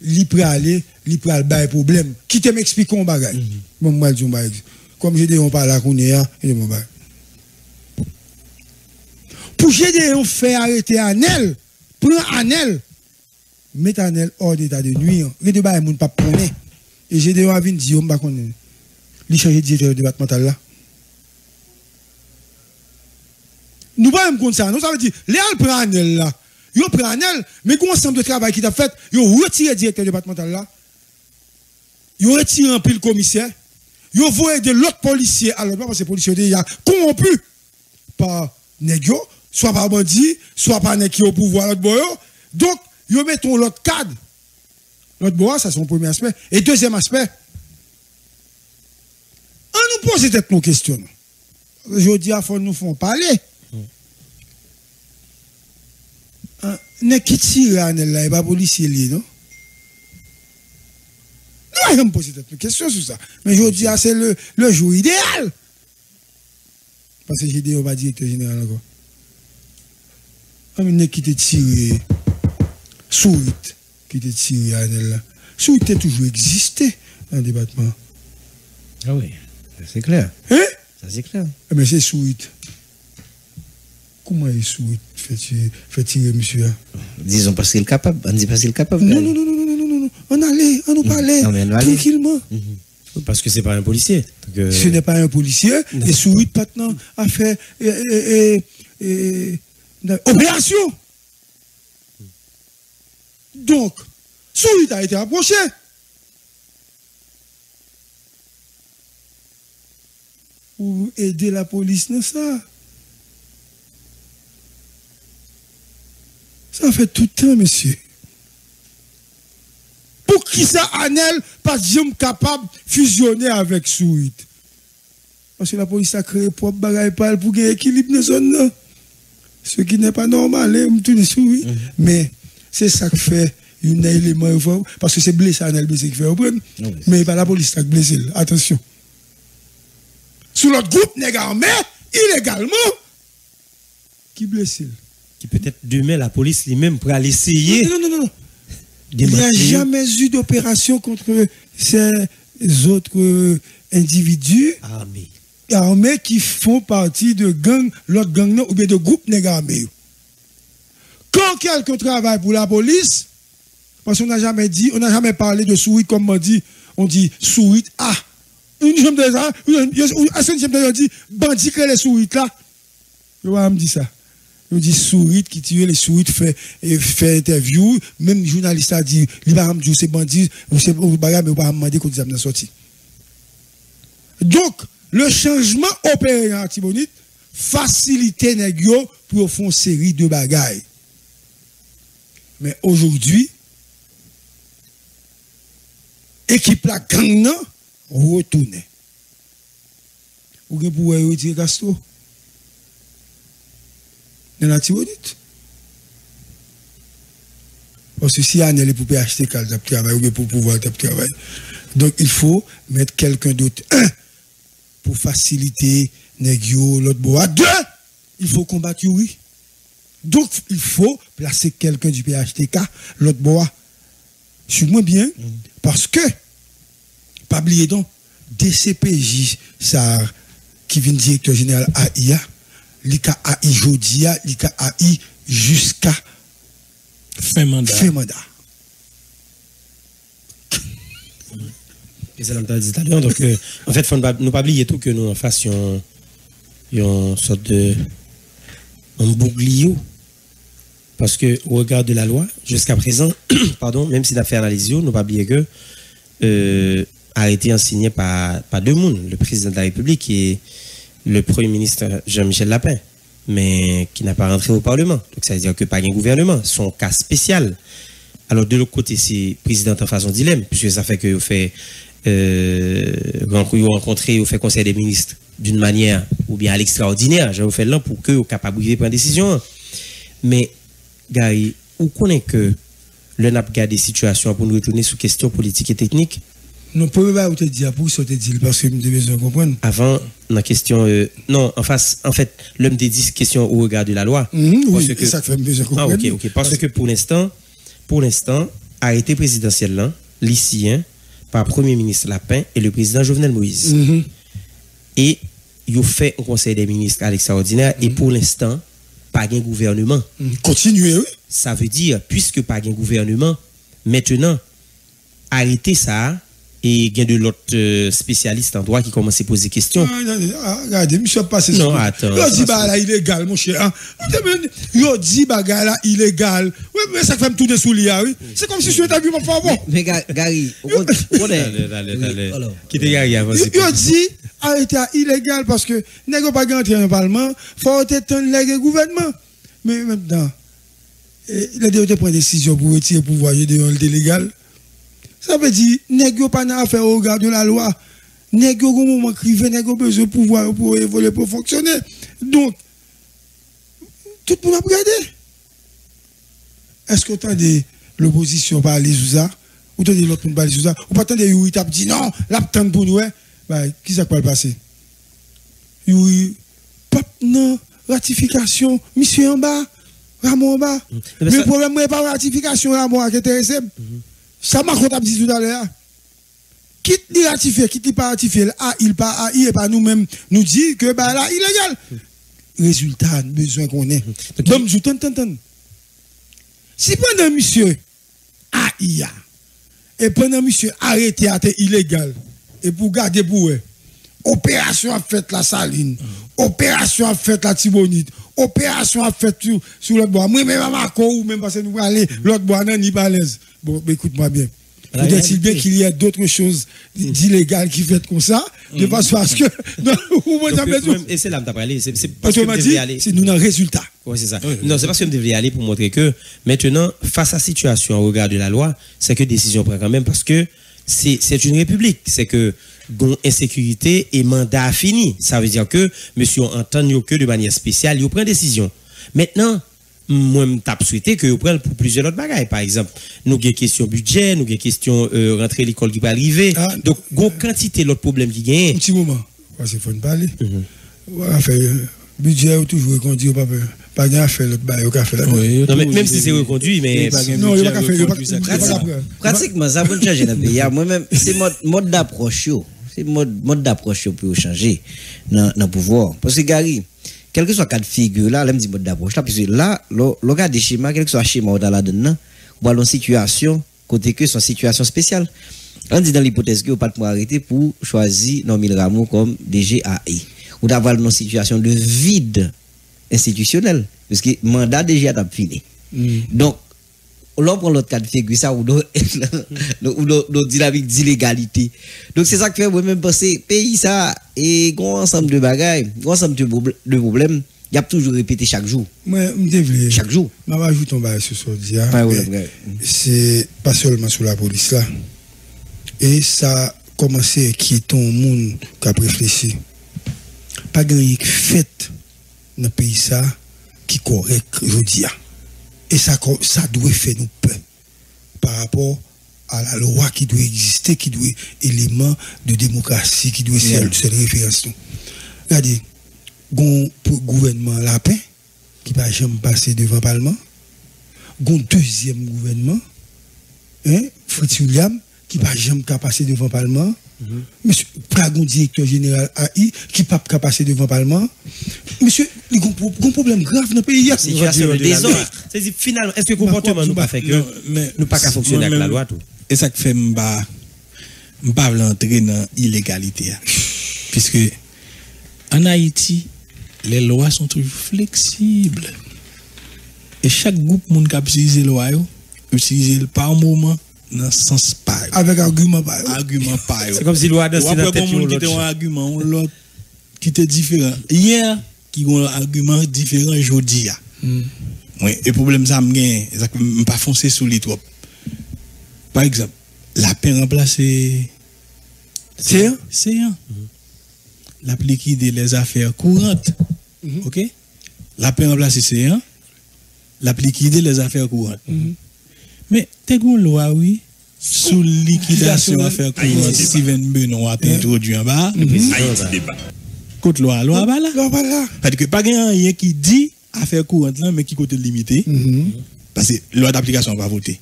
li prêt aller, li prêt bail problème. Qui te m'explique un bagage. Bon, moi, je dis un. Comme j'ai dit, on parle à Kounéa, et mon bagage. Pour j'ai dit, on fait arrêter Anel, prends Anel, mettre Anel hors d'état de nuire. Les deux bagages, moun pas connaît. Et j'ai va venir dire, va connaître. Li changer de directeur départemental là. Nous pas même ça. Nous, ça veut dire, les prend Anel là. Yo prend Anel, mais qu'on ensemble de travail qui t'a fait, yo retiré le directeur départemental là. Yo retiré un pile commissaire. Yo voyé de l'autre policier, alors parce que les policiers déjà corrompus par nèg yo, soit par bandit, soit par qui au pouvoir. Donc, yo mettons l'autre cadre. L'autre boy, ça c'est son premier aspect. Et deuxième aspect, on nous pose peut-être nos questions. Je dis à faut nous font parler. Hein, Nèg qui tire à là, il pas policier li, non? Nous allons me poser peut-être une question sur ça. Mais je dis, ah, c'est le, le jour idéal. Parce que j'ai dit, on va directeur général encore. Un nèg qui te tiré, Sourit, qui te tiré à Anel là. Sourit a toujours existé dans le département. Ah oui. C'est clair. Hein? Ça, c'est clair. Eh bien, c'est Sourit. Comment est Sourit fait tirer, monsieur? hein? Disons parce qu'il est capable. On dit parce qu'il est capable. Non, non, non, non, non, non, non. On allait, on nous parlait, mais tranquillement. Parce que c'est pas un policier. Donc, euh, Ce n'est pas un policier. Et Sourit, maintenant, a fait opération. Donc, Sourit a été approché. Pour aider la police dans ça. Ça fait tout le temps, monsieur. Pour qui ça, Anel, pas jamais capable de fusionner avec Sourit Parce que la police a créé propre bagaille pour gagner équilibre dans la zone. Ce qui n'est pas normal, hein, Sourit. Mais c'est ça que fait un élément, parce que c'est blessé Anel blessé qui fait? Oui. Mais pas la police qui a blessé. Attention. Sous l'autre groupe, nègre armé, illégalement, qui blessé. qui peut-être demain la police lui-même pour aller essayer Non, non, non, non. Il n'y a jamais eu d'opération contre ces autres euh, individus mais. armés qui font partie de gangs, l'autre gang non, ou bien de groupes nègres armés. Quand quelqu'un travaille pour la police, parce qu'on n'a jamais dit, on n'a jamais parlé de sourit comme on dit, on dit sourit, ah, une jambe ça, une jambe de dit, bandit que les souris là. Je vais me ça. On dit sourit qui tire les sourit fait fait interview, même journaliste a dit, il va c'est bandit, ou c'est bagarre mais me demander qu'on dit sorti. Donc, le changement opéré en Artibonite faciliter nèg yo pour faire une série de bagailles. Mais aujourd'hui, équipe la gang nan retourne. Ou gen pour retirer Castro? Dans la. Parce que si Anel est pour acheter cal tap travail ou pour pouvoir travail. Donc il faut mettre quelqu'un d'autre. Un, pour faciliter nèg yo, l'autre bois. Deux, il faut combattre Yuri. Donc il faut placer quelqu'un du PHTK, l'autre bois. Suis-moi bien, parce que, pas oublier donc, DCPJ, ça, qui vient directeur général AIA, l'IKA AI Jodia, l'IKA AI jusqu'à Fin mandat. fin mandat. Et l'entend dit. Donc, euh, en fait, faut nous pas oublier tout que nous en fassions une sorte de un bouglier. Parce que, au regard de la loi, jusqu'à présent, pardon, même si fait analyse, nous pas oublier que euh, arrêté en signé par, par deux mondes, le président de la République et le Premier ministre Jean-Michel Lapin, mais qui n'a pas rentré au Parlement. Donc ça veut dire que pas un gouvernement, son cas spécial. Alors de l'autre côté, c'est président en façon dilemme, puisque ça fait que vous fait euh, rencontrer, vous fait conseil des ministres d'une manière ou bien à l'extraordinaire, je vous fais là pour que vous capable de prendre une décision. Mais Gary, où connaît que le n'a pas des situations pour nous retourner sur questions politiques et techniques Non, pour pas vous te dire, pour ça te dire, parce que je devais besoin de comprendre. avant la question euh, non en face en fait l'homme des 10 questions au regard de la loi. Parce oui, que- et ça te fait besoin de ah ok ok parce que pour l'instant pour l'instant arrêté présidentiel là lycéen par premier ministre Lapin et le président Jovenel Moïse. Mhm. et il a fait un conseil des ministres à l'extraordinaire et pour l'instant pas un gouvernement Mhm. Continuez, oui. ça veut dire puisque pas un gouvernement maintenant arrêter ça et il y a de l'autre euh, spécialiste en droit qui commence à poser des questions Ah, non, non, ah, Regardez, monsieur Non, sur- attends, Yo dit ça, bah là illégal, mon cher. hein. Yo dit bah là illégal. Oui, mais ça fait me tourner sous l'IA, oui. C'est comme si je suis vu mon favor. Mais Ga- Gary, on est. allez, Oui, allez. alors. Qui te gagne avant, Yo dit arrêtez à illégal parce que n'est pas entrer dans le Parlement, faut être le gouvernement. Mais maintenant, les deux prennent décision pour retirer le pouvoir de illégal. Ça veut dire, yo pas affaire au regard de la loi. Nèg yo au moment crivé, nèg yo besoin de pouvoir pour évoluer, pour fonctionner. Donc, tout le monde a regardé. Est-ce que tu l'opposition parler sous ça? Ou tu l'autre monde parler sous ça? Ou pas Yuri t'a dit non, l'attendre pour nous, hein? Bah, qui ça va passer? Yuri, pas non, ratification, mission en bas, Ramon en bas. Mais Mais ça- le problème, c'est pas ratification, Ramon qui est intéressé. Ça m'a compté dit tout à l'heure. Quitte les ratifier, quitte les pas ratifier, ah, il pas, ah, il et pas nous-mêmes, nous dit que bah là, illégal. Résultat, besoin qu'on ait. Donc, je t'entends, t'entends. Si pendant monsieur, ah, il y a, et pendant monsieur arrêté à être illégal, et pour garder pour eux, opération a fait la saline, opération a fait la tibonite, opération a fait sur, sur l'autre bois. Moi, même à Marco, ou même parce que nous aller, l'autre bois, non, ni pas. Bon, écoute-moi bien. La Peut-être bien qu'il y a d'autres choses d'illégales qui fait comme ça, de façon à ce que, et c'est là que tu as parlé. C'est parce que vous dit, aller. c'est nous dans le résultat. Ouais, c'est ça. Non, c'est parce que vous devriez aller pour montrer que maintenant, face à la situation au regard de la loi, c'est que décision prend quand même parce que c'est une république. C'est que gon insécurité et mandat fini. Ça veut dire que monsieur entend que de manière spéciale, il prend décision. Maintenant, moi, je tape souhaité que vous preniez pour plusieurs autres bagages. Par exemple, nous avons question budget, nous avons question euh, rentrer à l'école qui va arriver. Ah, Donc, gon quantité d'autres problèmes qui gagnent. Un petit moment. Parce qu'il faut nous parler. Mhm. Voilà, fait, euh, budget, ou toujours reconduit, pas peur. Pas bien faire l'autre bail, au café là. Non, mais même si c'est reconduit, mais Non, il n'y a pas faire. Pratiquement, ça va changer dans le pays. Moi-même, c'est mode, mode d'approche. C'est mode, mode d'approche pour changer dans le pouvoir. Parce que Gary, quel que soit le cas de figure là, là, me dit mode d'approche là, puisque là, le cas des schémas, quel que soit le schéma ou dans la alors une situation, côté que son situation spéciale. On dit dans l'hypothèse que vous pas arrêter pour choisir Normil Rameau comme DGAI. Ou d'avoir une situation de vide institutionnel. Parce que le mandat déjà a fini. Donc, l'on prend l'autre cas de figure, ça, ou nos, nos dynamiques d'illégalité. Donc, c'est ça que fait moi-même penser, pays, ça, et grand ensemble de bagailles, grand ensemble de, probl- de problèmes, il y a toujours répété chaque jour. Moi, je. Chaque jour. Je vais ajouter un bail sur ce hein, problème. C'est pas seulement sur la police là. Et ça a commencé à inquiéter le monde qui a réfléchi. Pas gagné fait dans le pays ça qui est correct, je dis. Et ça, ça doit faire nous peur par rapport à la loi qui doit exister, qui doit élément de démocratie, qui doit ser ser référence. Regardez, pour gouvernement lapin qui va jamais passer devant le Parlement. Gon deuxième gouvernement, hein, Fritz William, qui va jamais passer devant le Parlement. Monsieur, Pragon directeur général AI, qui pas passer devant le Parlement. Monsieur, il y a un pro- un problème grave dans le pays. C'est de désordre. C'est finalement, est-ce que le comportement nous pas fait que nous pas fonctionner avec la loi tout Et ça que fait m'ba m'pa vle entrer dans l'illégalité. hein. Puisque en Haïti, les lois sont toujours flexibles. Et chaque groupe qui utilise les lois yo, utilise le par moment dans le sens pas. Avec argument. bah, Argument yo. C'est comme si loi dans Ou après, la tête qui un argument, ou l'autre qui te différent. Hier, qui ont un argument différent aujourd'hui. Oui, et problème ça que me pas foncer sous les trop. Par exemple, la paix remplacée C'est un? c'est un. La liquider les affaires courantes. OK? La paix remplacée c'est un. La liquider les affaires courantes. Mais t'es une loi oui sous liquidation Haïti courantes débat. Steven Benoît a introduit en bas. Haïti débat. Côte loi loi bah là. Là, voilà. C'est-à-dire que pas rien qui dit affaires courantes là mais qui côté limité. Mhm. Parce que loi d'application va voter.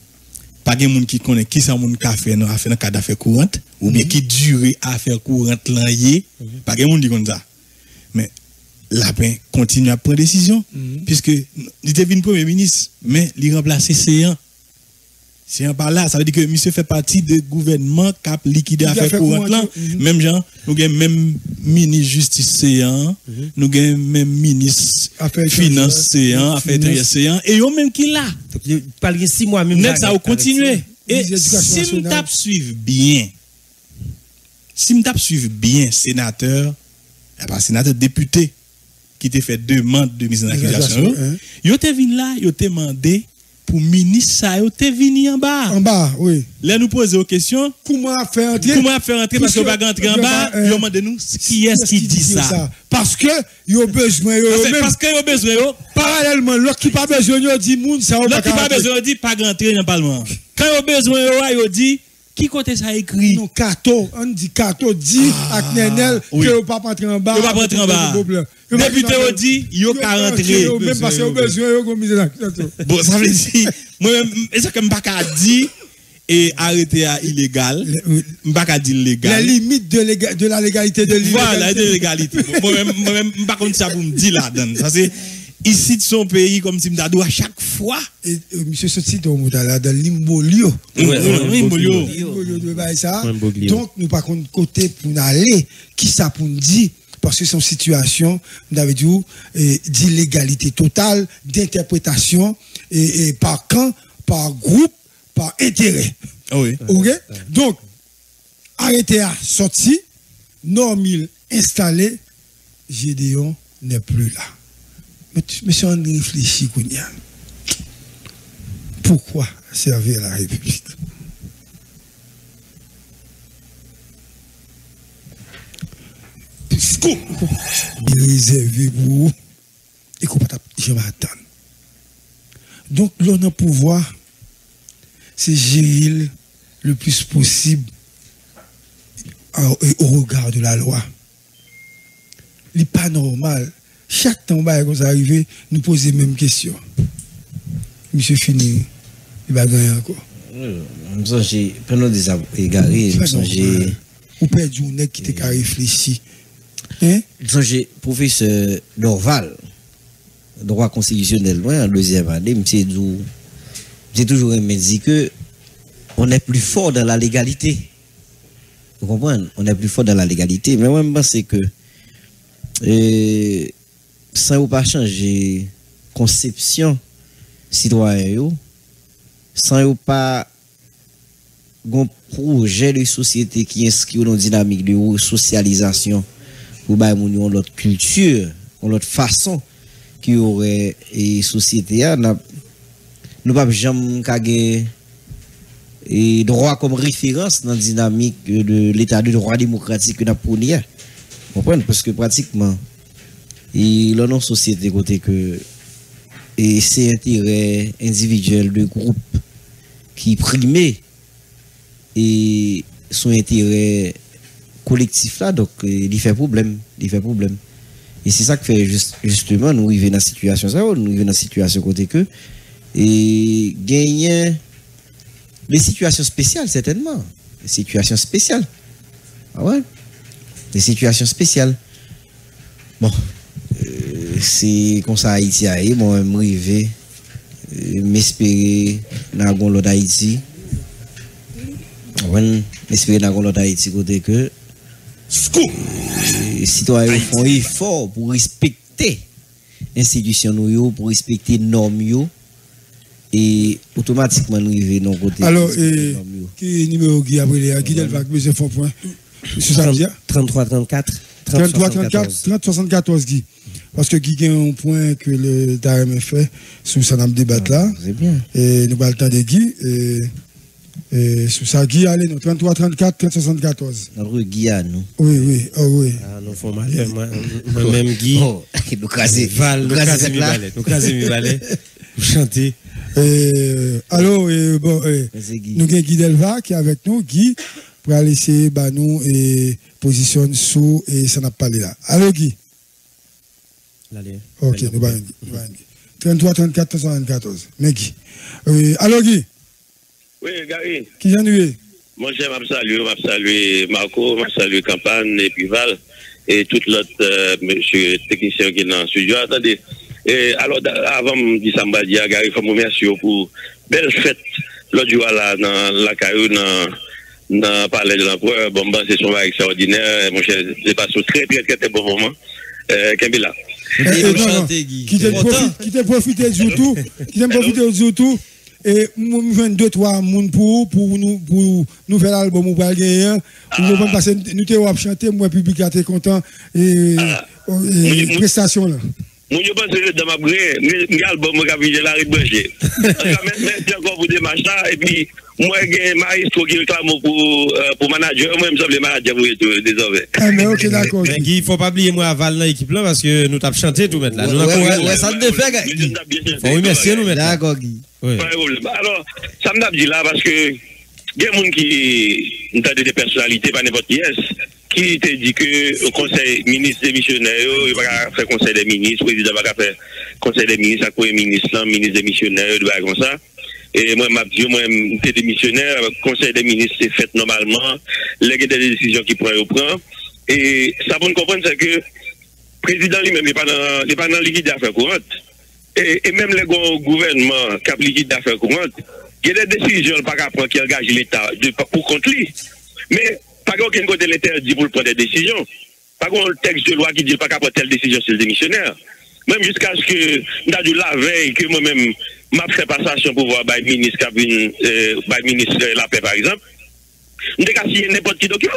Pas de monde qui connaît qui ça monde qui a fait dans affaire dans cadre d'affaires courantes ou bien qui dure affaires courantes là. Pas de monde qui connaît ça. Mais la paix continue à prendre décision puisque il était venu premier ministre mais il remplace C1. C'est par là, ça veut dire que monsieur fait partie du gouvernement qui a liquidé affaires courantes là. mhm. Même gens, nous avons même ministre justice C1, nous avons même ministre finance étrangères, C1, affaires étrangères C1 et yo même qui là. Le six mois même. Net ça va continuer. Et si nationale. tape suivre bien, si me tape suivre bien sénateur, eh ben, sénateur député qui t'a fait demande de mise en accusation, yo te venu là, yo te demandé pour ministre ça, yo te venu en bas. En bas, oui. Là nous poser aux questions, Comment faire entrer comment faire entrer parce va Puisque- rentrer en bas, euh, yo demande nous qui est-ce qui dit ça. Parce que yo a besoin Parce que- que yo besoin yo, parallèlement l'autre qui pas besoin dit moun ça l'autre qui pas besoin dit pas rentrer dans le parlement. Quand yo besoin yo, yo dit qui côté ça écrit? Non Kato on dit Kato dit Nenel Ah, oui. que yo pas rentrer en bas Yo pas rentrer en bas. Député yo dit yo ka rentrer. yo même parce yo besoin mise en accusation. Bon, ça veut dire, moi-même, ça que je pas dit et arrêter à illégal, je pas dire les légal. limites de, léga- de la légalité de Voilà, de l'illégalité. légalité. Moi-même, je pas comme ça pour me dire là-dedans. Parce que ici, de son pays, comme si dois à chaque fois. Et euh, monsieur Sotsi donc dans l'imbolio. Donc nous par contre côté pour nous aller qui ça pour nous dire? Parce que son situation d'avait dit d'illégalité totale d'interprétation et, et par camp par groupe par intérêt. Ah oui. ok? Donc arrêté à sorti normil installé. Gédéon n'est plus là monsieur on réfléchit Kounia. pourquoi servir la République? Il est réservé pour vous. et qu'on jamais attendre. Donc, l'on a pouvoir, c'est gérer le plus possible au, au regard de la loi. Il n'est pas normal. Chaque temps que vous arrivez, nous poser les mêmes questions. Monsieur fini, il va gagner encore. Je me sens, pendant des égarés, je me C'est sens, normal. Ou perdu un nègre qui t'a qu'à réfléchir. Hein? je me sens, j'ai professeur Dorval, droit constitutionnel, en deuxième année, monsieur Dou, j'ai toujours aimé dire que on est plus fort dans la légalité. Vous comprenez? On est plus fort dans la légalité. Mais moi, je pense que euh, sans ou pas changer conception citoyen, sans yo pas un projet de société qui inscrit dans une dynamique de socialisation pour moun yon l'autre culture, l'autre façon qui aurait et société a nous pas jamais kage et droit comme référence dans la dynamique de l'état de droit démocratique que nous comprenez? Parce que pratiquement et là dans société côté que et c'est intérêt individuel de groupe qui primait et son intérêt collectif là donc il fait problème il fait problème. Et c'est ça que fait juste, justement nous vivons dans la situation ça nous vivons dans la situation côté que et gagner des situations spéciales certainement. Des situations spéciales. Ah ouais? Des situations spéciales. Bon c'est comme ça Haïti a moi je m'arriver m'espérer dans l'autre Haïti m'espérer dans l'autre Haïti côté que les citoyens font effort pour respecter l'institution nous pour respecter les normes yo, et automatiquement nous arrivons dans côté Alors, et, yo. qui numéro qui les Guy Delvac, monsieur Fonpoint Monsieur Samdia 33 34 33 34 30 74 Guy. Parce que Guy a un point que le DARM fait sur ce débat là. C'est bien. Et nous avons le temps de Guy. Et, et sur ça, Guy, allez, nous, 33 34 30 74. Notre Guyane, nous. Oui, oui, oh oui. Ah, nous mal. Moi-même, Guy, Oh, nous craser. Val, nous mes balais. Nous craser mes balais. Vous chantez. Et, alors, et, bon, et, Guy. nous avons Guy Delva qui est avec nous. Guy, pour aller essayer, bah, nous, et position sous, et ça n'a pas parlé là. Allô, Guy? Allez. Ok, nous allons Guy. nous allons Guy. 33 34 74. Mais Guy. Euh, allô, Guy? Oui, Gary. Qui vient nous Moi, j'aime m'a saluer, m'a saluer Marco, m'a saluer Campagne et puis Val et tout l'autre euh, monsieur technicien qui est dans le studio. Attendez. Et alors, avant de dire ça, je à Gary, il faut me remercier pour belle fête l'autre jour là, dans la caillou, dans dans le palais de l'empereur. Bon, ben, c'est son extraordinaire. Mon cher, j'ai passé un très, très, très, très bon moment. Euh. Eh, eh, Guy. Qui t'a profité, qui t'a profité du tout, qui t'a profité du tout, et nous venons deux, trois moun pour, pour nous, pour nous faire l'album ou pas gagner, hein. nous devons passer, nous t'avons chanté, moi, le public a été content, et, oh, prestation là. Mwen yo panse yo dam ap gre, mwen albom mwen kapije la rit banje. Anka men men ti ankon pou demaj ta, epi mwen gen maestro ki reklamo pou euh, manajer, mwen msab le manajer pou eto, dezove. Ame, ok, d'akon. Men ki, fò pa bliye mwen aval nan ekip lan, paske nou tap chante tout met la. Nou nan kon, wè, san de fe, gè. Fò wè mersi nou met la. D'akon, gè. Alors, sa mdap di la, paske gen moun ki mta de de personalite, pa nepot ki es, qui qui te dit que le conseil ministre démissionnaire, il va faire conseil des ministres, le président va faire conseil des ministres, à quoi ministre, là, ministre démissionnaire, de comme ça. Et moi, m'a dit, moi, j'étais démissionnaire, le conseil des ministres, c'est fait normalement, les des décisions qu'il prend, il prend. Et ça, pour nous comprendre, c'est que le président lui-même n'est pas dans, il le liquide d'affaires courantes. Et, même les gros gouvernements qui appliquent d'affaires courantes, il y a des décisions pas prendre qui engagent l'État pour contre lui. Mais Pas qu'on ait côté l'interdit pour prendre des décisions. Pas qu'on le texte de loi qui dit pas qu'à prendre telle décision sur le démissionnaire. Même jusqu'à ce que, dans du la veille, que moi-même, m'a fait passation pour voir le ministre, by euh, ministre de la paix, par exemple, nous avons signé n'importe qui document.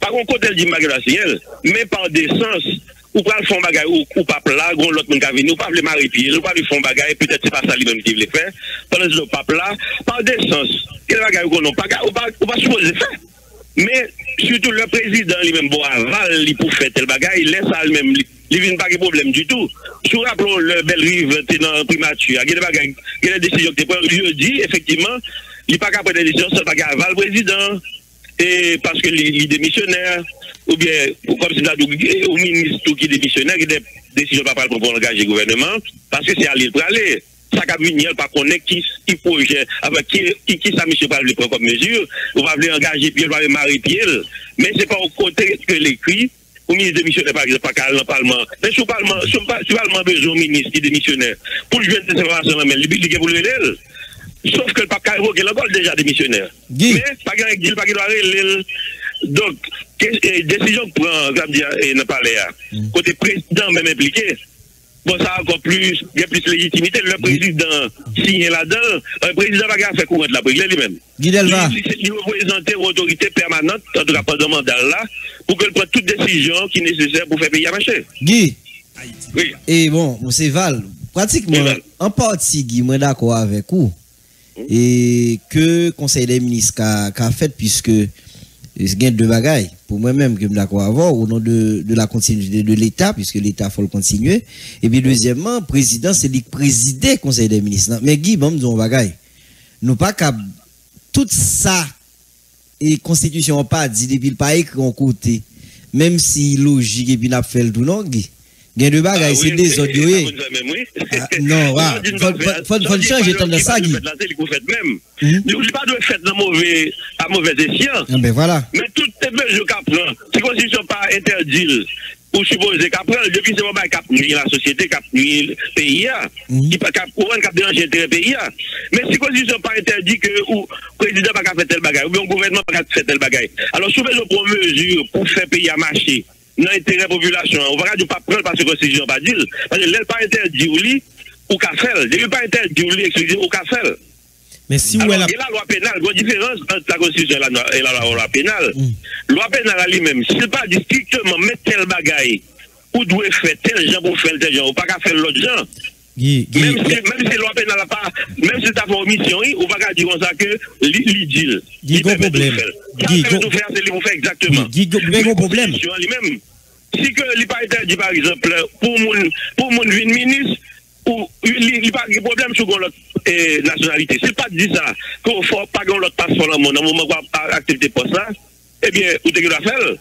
Par contre, quand elle dit Magala signer, mais par décence, ou pas le fond bagay, ou, ou pas là, ou l'autre monde qui a venu, ou pas le maripier, ou pas le fond bagay, peut-être c'est pas ça lui-même qui voulait faire, pendant que le pape là, par décence, quel bagay bagaille qu'on n'a pas, ou pas supposé faire. Mais, surtout le président lui-même, bon, aval, pour faire tel bagay, il laisse lui-même, il vient pas de problème du tout. Sous rappelons le bel rive, dans primature, il y a des a des décisions que tu prends, je dis, effectivement, il n'est pas capable de décision, c'est pas aval le président, et parce que les, démissionnaires, ou bien, comme c'est là, au ministre qui démissionnaire, qui a des décisions pas prendre pour engager le gouvernement, parce que c'est à l'île pour aller. Ça qu'a il pas connaître qui, qui projet, avec qui, qui, qui ça monsieur pas le prendre comme mesure, ou va venir engager pied, va marier pied, mais c'est pas au côté que l'écrit, au ministre démissionnaire, par exemple, pas qu'à le Parlement. Mais sur le Parlement, sur le Parlement besoin ministre qui démissionnaire, pour le jouer de information, mais il est pour le. Sauf que le pape Cairo, il est déjà démissionnaire. Mais, pas qu'il pas qu'il aller. Donc, eh, décision que prend, comme dire, et ne parler à. Côté président même impliqué, bon, ça a encore plus, il y a plus de légitimité. Le président signé là-dedans, le président va faire courant de la brigue lui-même. Guy Delva. Il représente une autorité permanente, en tout cas pendant le mandat là, pour qu'elle prenne toute décision qui est nécessaire pour faire payer à marcher. Guy, Oui. et bon, c'est Val. Pratiquement, Val. en partie, Guy, moi d'accord avec vous. Et que Conseil des ministres qu'a fait, puisque il y a deux bagailles? Pour moi-même, que je d'accord vous, au nom de, de la continuité de l'État, puisque l'État faut le continuer. Et puis, deuxièmement, président, c'est lui qui préside le Conseil des ministres. Mais Guy, bon, nous bagaille. Nous pas qu'à tout ça et constitution pas dit depuis le pas écrit en côté même si logique et puis n'a fait le tout non Guy? Gain de bagaille c'est des autres oui. Ah, non, faut- faut changer tant de ça, Guy. Vous faites même. Mhm. Nous ne pas de faire dans mauvais, à mauvais escient. Ah, ben voilà Mais toutes les mesures qu'à prend, si la Constitution pas interdit ou qu'à nuit la nuit le pays, Mhm. qui pas qu'à couronne, qu'à déranger l'intérêt pays. Mais si la Constitution pas interdit que ou président pas qu'à faire tel bagage, ou bien le gouvernement pas qu'à faire tel bagage. Alors, faites pour mesure pour faire pays à marcher, dans l'intérêt de la population, on va pas prendre parce que la Constitution pas dire, parce que l'elle pas interdit ou li, ou qu'à faire. Pas interdit ou li, excusez, ou qu'à faire. Mais si Alors, ou elle a il y a la loi pénale, il y a une différence entre la Constitution et la, et la loi pénale. Mm. Loi pénale à lui-même, si c'est pas dit strictement mettre tel bagaille, ou doit faire tel genre pour faire tel genre, ou pas qu'à faire l'autre genre. Même si, même si loi pénale n'a pas, même si t'as fait omission, pas qu'à dire comme ça que li dit. Guy, gros problème. Guy, Guy, gros- tout faire, c'est lui pour faire oui, exactement. Guy, Guy, mais gros problème. Lui-même. Si que il pas interdit par exemple pour mon pour mon vin ministre ou il il pas de problème sur l'autre eh, nationalité. C'est pas dit ça qu'on faut pas l'autre passeport dans mon dans le moment où on accepter pour ça. Eh bien, ou te la faire?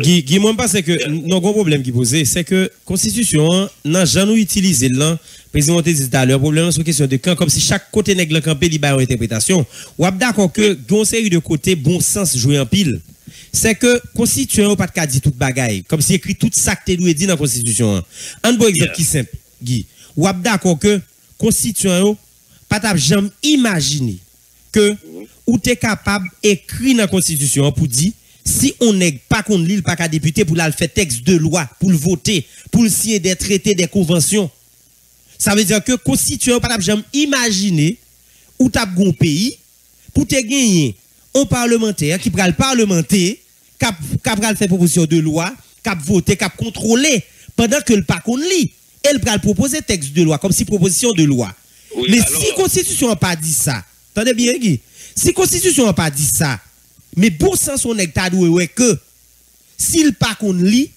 Guy, moi, je pense que non, gros problème qui posé, c'est que Constitution n'a jamais utilisé là. Président dit tout à l'heure, problème c'est question de camp, comme si chaque côté nègre le campé, a une interprétation. Ou d'accord que, une série de côtés, bon sens joué en pile. C'est que, Constitution, pas de dit toute bagaille. Comme si écrit tout ça que tu dit dans la Constitution. hein. Un bon exemple qui simple, Guy. Ou d'accord que, Constitution, pas t'a jamais imaginé que ou t'es capable d'écrire dans la constitution pour dire si on n'est pas contre l'île pas qu'à député pour la faire texte de loi pour le voter pour le signer des traités des conventions. Ça veut dire que constitution pas jamais imaginer où t'as un pays pour te gagner un parlementaire qui prend le parlementer cap cap pral faire proposition de loi cap voter cap contrôler pendant que le pas contre lui elle pral proposer texte de loi comme si proposition de loi. Oui, mais alors- si Constitution n'a pas dit ça, attendez bien, Guy, si Constitution n'a pas dit ça, mais bon sens on est ouais que s'il pas qu'on lit,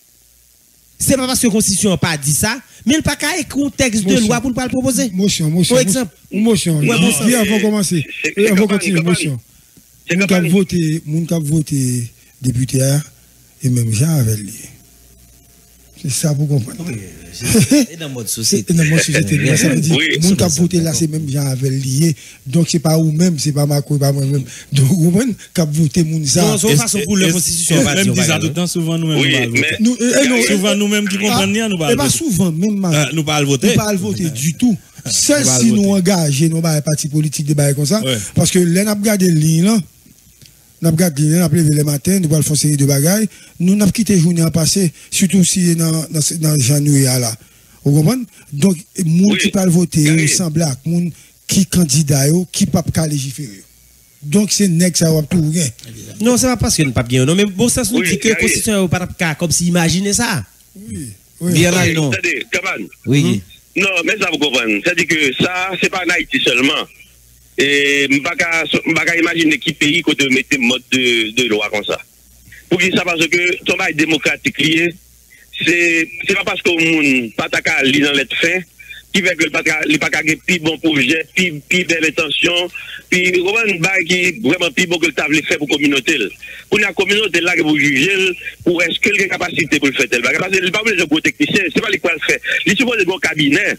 c'est pas parce que Constitution n'a pas dit ça, mais il pas qu'à écrire un texte de loi pour ne pas le proposer. Motion, motion. Par exemple. Motion. Ouais, bon, avant de commencer. avant de continuer, motion. Moun kap moun voté député hein, et même Jean avec lui. C'est ça pour comprendre. et dans notre C'est société dans mon société. Ça veut dire, Oui. kap voté là, c'est même Jean avec lié. Donc c'est pas vous-même, c'est pas pas moi-même. Donc vous comprenez, kap voté moun ça. Non, c'est une façon pour la Constitution. Même dit ça dire, tout le temps, souvent nous-mêmes, Oui, mais-. Nous, eh, eh, non, Souvent nous-mêmes qui comprenons rien, nous pas Eh voter. souvent, même Euh, Nous pas le voter. Nous pas le voter du tout. Seul si nous engager nos partis politiques des bails comme ça. Parce que là, nous avons regardé le ligne là. Nous avons regardé nous avons levé le matin, nous avons fait une série de bagailles. Nous avons quitté la journée en passé, surtout si dans, dans, janvier là. Vous comprenez? Donc, les gens Oui. qui peuvent voter, ils semblent à gens qui candidat, qui ne peuvent pas légiférer. Donc, c'est nèg ça va tout rien. Non, c'est pas parce que nous pas bien. Non, mais bon sens nous Oui, dit que. Constitution pas cas comme si imaginez ça. Oui. oui. Bien là, non oui. Non, mais ça vous comprenez. C'est-à-dire que ça, c'est pas en Haïti seulement. E, Mbaka imagine ki peyi kote mette mod de lwa kon sa. Pou ki sa parce ke ton bay demokratik liye, se pa parce kon moun pataka li nan let fe, ki vek li pakage pi bon proje, pi bel etansyon, pi roman bay ki vreman pi bon ke l table fe pou kominotel. Pou nan kominotel la ke pou jujel, pou eske l kapasite pou l fetel. Kapasite li pa pou le jokou teknisyen, se pa li kwa l fe. Li sou pou le bon kabinet,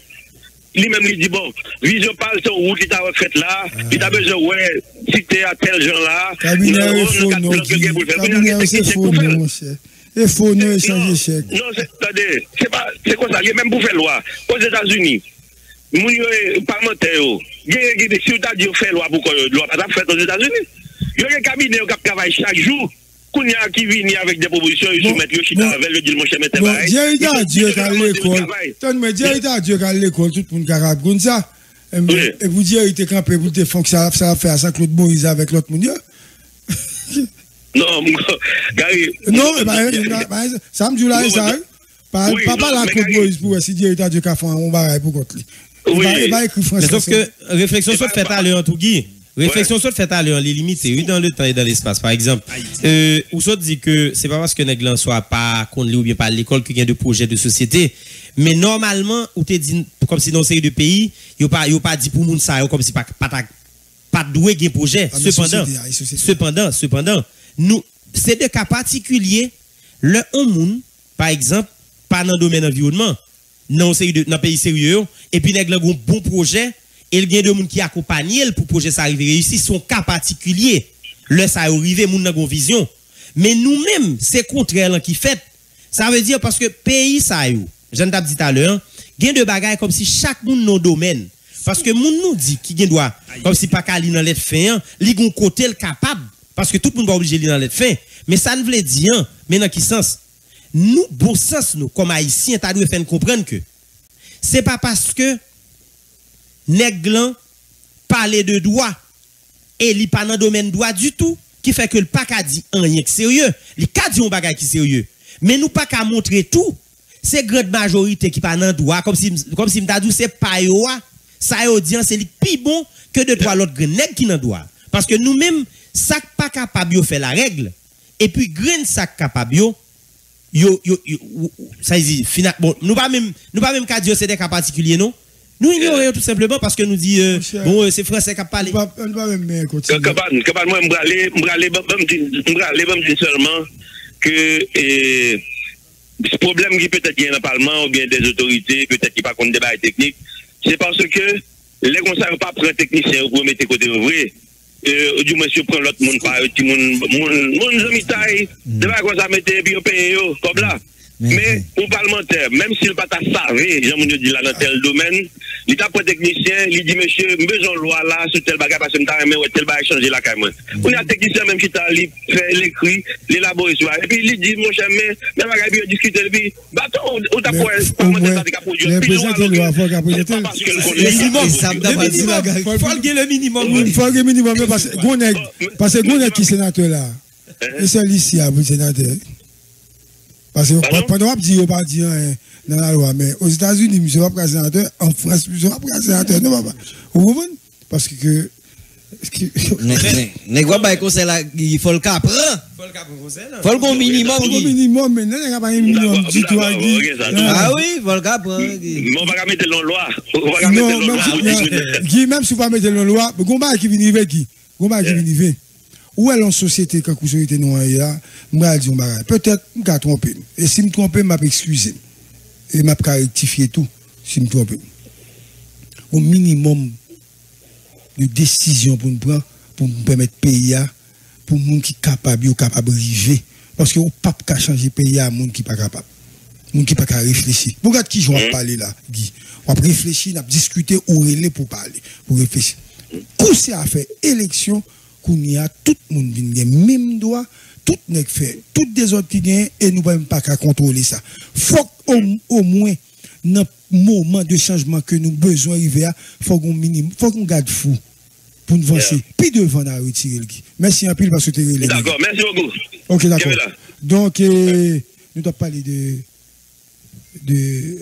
li menm li di bon, vizyon pal ton wout li ta refret la, li ta bezon wè, si te a tel jan la, Kabina ou se foun nou, kabina ou se foun nou monsè. E foun nou e chanje chèk. Non, tade, se kon sa, li menm pou fè lwa, os Etats-Unis, moun yo e parmentè yo, gen gen gen, si ou ta di yo fè lwa pou kon yo, lwa pa ta fèt os Etats-Unis, yo gen kabine yo kap kavay chak jou, Kounia qui vient avec des propositions, il Bon, soumet le chita bon. avec le dit mon cher Mette Bon. Dieu est Dieu dire qu'à l'école. Dieu est à Dieu qu'à l'école, tout le monde capable comme ça. Et vous dire, il était campé pour que ça, ça va faire ça, Claude Moïse avec l'autre monde. Non, mon- Gary. Non, eh ben, eh ben, ben, ça me dit là, ça. non, la Claude Moïse pour si Dieu est à Dieu qu'à faire on va pour contre lui. Oui. Mais sauf que réflexion soit pas- faite à l'heure tout Guy. Réflexion soit faite à l'heure, les limites, oui, dans le temps et dans l'espace. Par exemple, euh, ou soit dit que c'est pas parce que Neglan soit pas qu'on ou bien pas à l'école qu'il y a de projets de société. Mais normalement, ou t'es dit, comme si dans une série de pays, il pas, a pas dit pour moun ça, comme si pas, pas, ta- pas doué un projet. Ah, Cependant, société, ah, société. cependant, cependant, nous, c'est des cas particuliers, le on moun, par exemple, pas dans le domaine environnement, dans un pays sérieux, et puis nèg la gon bon projet, et il y a des gens qui accompagnent pour projet ça arrive réussi, son cas particulier. Le ça arrive, moun gon vision. Mais nous-mêmes, c'est contraire qui fait. Ça veut dire parce que pays ça yo, je t'ai dit tout à l'heure, gain de bagaille comme si chaque monde dans domaine. Parce que moun nous dit qui gain doit comme si pas qu'à li dans l'être fin, li gon côté le capable parce que tout le monde pas obligé li dans l'être fin. Mais ça ne veut dire mais dans qui sens Nous bon sens nous comme haïtiens t'as dû faire comprendre que c'est pas parce que nèg lan parler de droit. Et li pas dans domaine droit du tout qui fait que le pas ka dit rien sérieux. Li ka dit un bagage qui sérieux. Mais nous pas qu'à montrer tout. C'est grande majorité qui pas dans droit. Comme si comme si m'ta c'est pas yo ça audience c'est li plus bon que de trois l'autre nèg qui dans droit. Parce que nous mêmes ça pas capable yo faire la règle. Et puis grain ça capable yo yo, yo, yo, ça dit, bon, nous pas même, nous pas même qu'à dire c'est des cas particuliers, non? Nous ignorons tout simplement parce que nous dit, euh, bon, euh, c'est français qui a parlé. M'brale, m'brale seulement que, euh, ce problème qui peut-être dans le Parlement ou bien des autorités, peut-être qui pas contre débat technique, c'est parce que les conseils pas prendre technicien pour mettre côté vrai. Euh, du moins, si on prend l'autre monde, pas, petit monde, monde, monde, zami taille, comme ça, mettez, puis on paye, yo, comme là. Mais, pour parlementaire, même s'il pas ta savé, Jean Mounio dit là, dans tel domaine, il t'a pas technicien, il dit, monsieur, besoin de loi là, sur tel bagage, parce que remet, ouais, tel bagage changer la caille, moi. On a un technicien même qui t'a, il fait l'écrit, l'élaborer, et puis il dit, mon cher, mais, mais bagage, puis on discute, et puis, bâton, on t'a Mais pas, au parlementaire, ça, t'es produit. présidents alors de loi, faut pas que le c'est- connaît- c'est minimum, ça me Le pas minimum, la gueule. faut- Il faut le le minimum. Il faut mais parce que Gonec, parce que Gonec qui est sénateur là, et c'est ici à vous sénateur. Parce que pendant qu'on dit, on pas dire hein, dans la loi, mais aux États-Unis, monsieur va pas sénateur, en France, monsieur va pas sénateur, non, papa. Vous comprenez? Parce que. Nèg wa bay conseil là, il faut le cap prend. Faut le minimum. Au Guy. minimum, mais il n'y a pas un minimum du tout Ah oui, faut le cap. Guy. Mais on va pas mettre dans la loi. On va pas mettre Non, dans la même loi. si, même vous ne mettez dans la loi, mais combat qui vient avec qui Combat qui vient avec Où est la société quand vous société noire là Je dire un bagage. Peut-être que je me trompe. Et si je me trompe, je vais m'excuser. Et je vais rectifier tout si je me trompe. Au minimum de décision pour nous prendre, pour nous permettre de payer, pour les gens qui sont capables, capable de vivre. Parce que le pape qui changer le pays à monde qui pas capable. Moun qui pas qu'à réfléchir. Vous regardez qui joue à parler là, Guy. On va réfléchir, on va discuter ou relais pour parler, pour réfléchir. C'est à faire élection, qu'on y a tout le monde vient même droit, tout n'est fait, tout des autres qui gagnent et nous ne pouvons pas qu'à contrôler ça. Faut au, au moins, dans le moment de changement que nous besoin arriver à, faut qu'on minimum, faut qu'on garde fou pour nous avancer. Puis devant à retirer le. Merci un pile parce que tu es. D'accord, merci beaucoup. Ok, d'accord. Donc, euh, nous devons parler de, de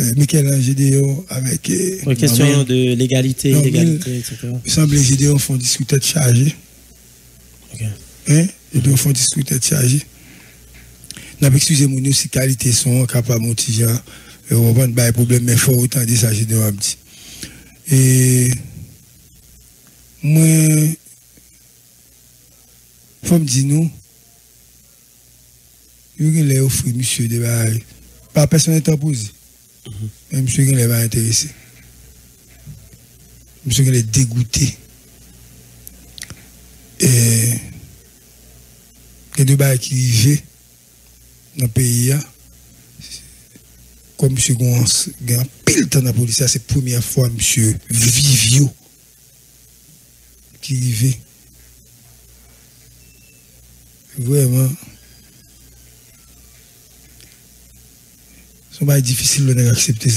euh, Michel Gédéon avec. Euh, question de légalité, Non, illégalité, etc. Il semble que Gédéon font discuter de chargé. Hein? Et puis, font discuter de chargé. N'a pas excusé mon si qualité sont capable mon petit genre. Et on va pas de problème, mais il faut autant de ça, dit. Et. Moi. Faut me dire nous. Il y a offert monsieur de bail. Pas personne n'est opposé. Mais monsieur ne pas intéressé. Monsieur est dégoûté. Et il y deux bails qui vivent dans le pays. Comme monsieur Gouan a pile temps dans la police, c'est la première fois monsieur Vivio qui vivait. Vraiment. C'est difficile d'accepter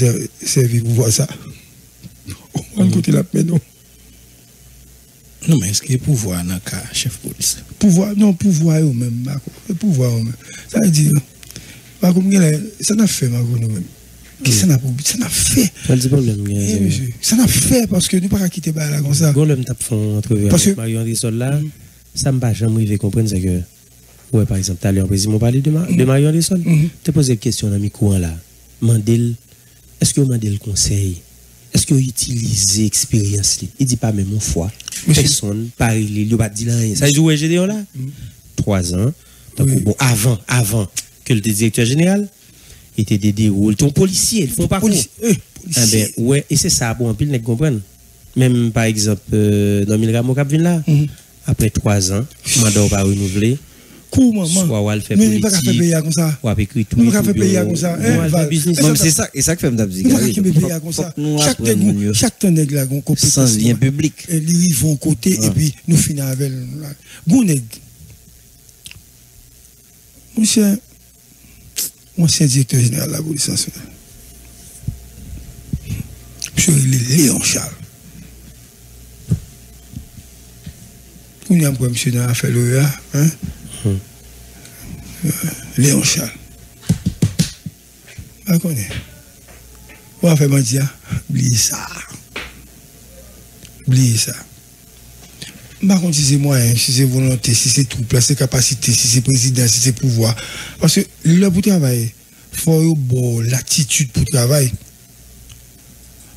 servir pour voir ça. Au moins, côté la peine. Non, mais est-ce qu'il y a pouvoir dans le cas chef police? Pouvoir, non, pouvoir eux même, Marco. Le pouvoir eux même. Ça veut dire, Marco, ça n'a fait, Marco, nous-mêmes. Qu'est-ce que ça n'a pas Ça n'a fait. Eh, Ça n'a fait parce que nous ne pouvons pas quitter là comme ça. Quand l'homme tape fond entrevue Parce avec que- Marion André là, ça me pas jamais arrivé comprendre c'est que ouais par exemple, t'as l'air président on parlait de, Ma- de Marion André Sol. Mhm. Tu posé une question dans micro là. Mandel est-ce que vous mandez le conseil Est-ce que vous utilisez l'expérience? Il dit pas même une fois. Personne pas il il pas dit rien. Ça joue Gédéon là? Trois ans. Donc Oui. bon avant avant que le directeur général était des ton policier, il faut pas ah policier. ben, ouais, et c'est ça, bon, en pile, ne comprennent. Même, par exemple, euh, dans Milramo Cap vient là, Mhm. après trois ans, mandat pas renouvelé, Coup, maman. soit ou elle fait Mais il n'y a pas qu'à faire politique, payer comme ça. ou elle écrit tout. Temps, mieux. chaque temps, nègre là, gon compétence. Sans lien public. Et ils vont côté et puis nous finissons avec. Gon nègre. Monsieur, ancien directeur général de la police nationale. Monsieur Léon Charles. A l'OEA, hein? Léon Charles. Vous connaissez? Vous avez fait mentir, oubliez ça. Oubliez ça. Par contre, si c'est moyen, si c'est volonté, si c'est tout, si c'est capacité, si c'est président, si c'est pouvoir. Parce que là, pour travailler, il faut avoir l'attitude pour travailler.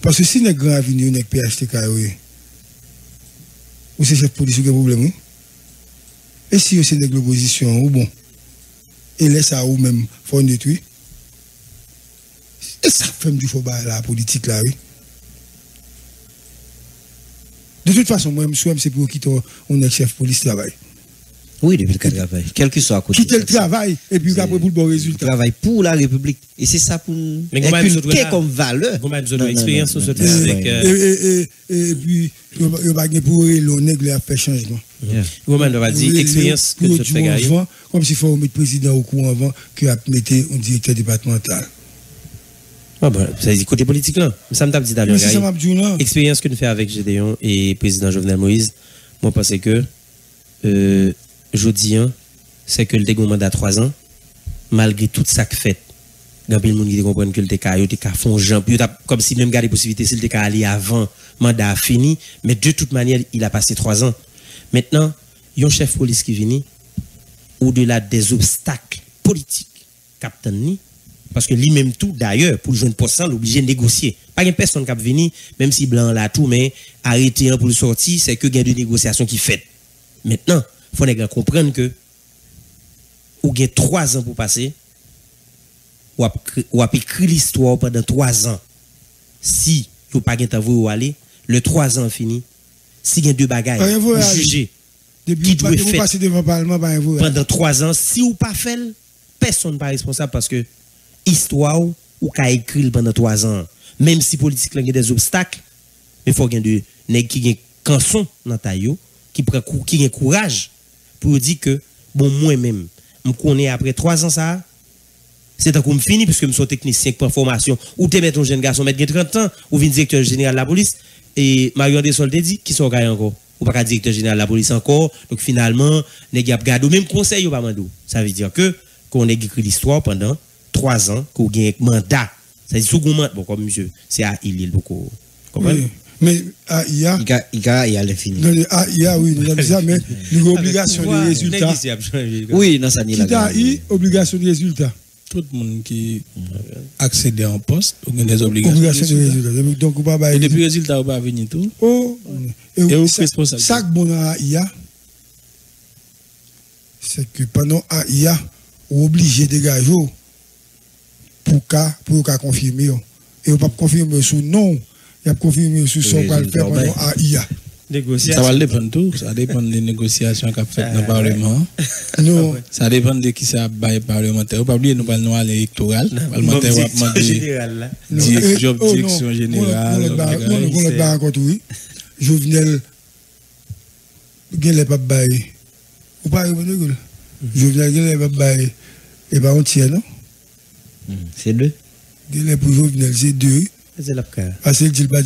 Parce que si les grands avenir, les PHTK, ou c'est chef de police qui a problème, et si c'est l'opposition, ou bon, et laisse ça ou même, faut détruire. Et ça fait du faux la politique là, oui. De toute façon, moi, je c'est pour quitter un ex-chef police travail. Oui, depuis le cas de travail. Quel que soit à côté. Quitter le travail et puis après pour le bon Il résultat. travaille pour la République. Et c'est ça pour nous Mais comme valeur? Comment nous Non, avons non, expérience non, sur ce. Et, euh, et, puis, il n'y a pas de pour le nègre à faire changement. Nous avons dit expérience que du fais gagner. avant, Comme s'il faut mettre le président au courant avant que a mettre un directeur départemental. Ah ben, ça dit côté politique là. Ça me dit d'ailleurs. c'est ça, m'a dit là. expérience que nous faisons avec Gédéon et président Jovenel Moïse, moi, je pense que, je dis, c'est que le dégon mandat 3 ans, malgré tout ça que fait, il y a plein de monde qui comprennent que le TK, a comme si même gardé possibilité, si le TK avant, mandat a fini, mais de toute manière, il a passé 3 ans. Maintenant, il y a un chef police qui vient, au-delà des obstacles politiques, captain parce que lui-même tout, d'ailleurs, pour le jeune poste, il est obligé de négocier. Pas une personne qui venu, même si blanc là tout, mais arrêter un pour le sortir, c'est que il y a de négociations qui fait. Maintenant, faut les comprendre que, ou gain trois ans pour passer, ou a, ou a écrit l'histoire pendant trois ans. Si, vous pas temps vous aller, le trois ans fini, si il y a deux bagailles, Pas vous vous jugez Depuis Qui doit vous faire- passez devant le Parlement, vous. pendant trois ans, si ou pas fait, personne n'est pas responsable parce que histoire ou qu'a écrit pendant trois ans, même si politique a des obstacles, mais il faut qu'il y ait de nèg qui ont canson dans ta qui ont courage pour dire que bon moi-même, je connais après trois ans ça, c'est un coup fini puisque je suis technicien pour formation. Ou te mettre un jeune garçon mettre 30 ans ou vin directeur général de la police. Et Marion Desol te dit qui sont gagnés encore? Ou pas directeur général de la police encore? Donc finalement y a gardé même conseil ou pas ça veut dire que qu'on a écrit l'histoire pendant trois ans qu'on gagne mandat. Ça dit sous mandat bon comme monsieur c'est à il beaucoup comprenez? Mais ah, il y a. Il y a- il y a il y a l'infini. dans les- Ah, il y a, oui, nous avons dit ça, mais il y a obligation de résultat. Oui, non, ça t'a eu obligation de résultat. Tout le monde qui accède à un poste, il a des obligations. Obligation de résultat. résultat. Donc, on va pas Et depuis le résultat, on va venir tout. Oh, et Et ça- responsable. Ça que bon dans AIA, c'est que pendant AIA, on est obligé de dégager pour qu'à pour qu'à confirmer. yo. Et on ne peut pas confirmer sous non, il a confirmer sous son qu'on faire pendant AIA. Ça va dépendre tout. Ça dépend des négociations qu'a fait dans le Parlement. Non, Ça dépend de qui ça bail parlementaire. Pas oublier, nous parlons à l'électoral. Parlementaire va demander général là non. Direct- Et- job oh, direction On- générale, on bat encore oui. Jovenel, pas bail. Ou pas. Jovenel, il. Et pas entier, non? C'est deux. Il est pour Jovenel, c'est deux. C'est la cas. Parce qu'il dit pas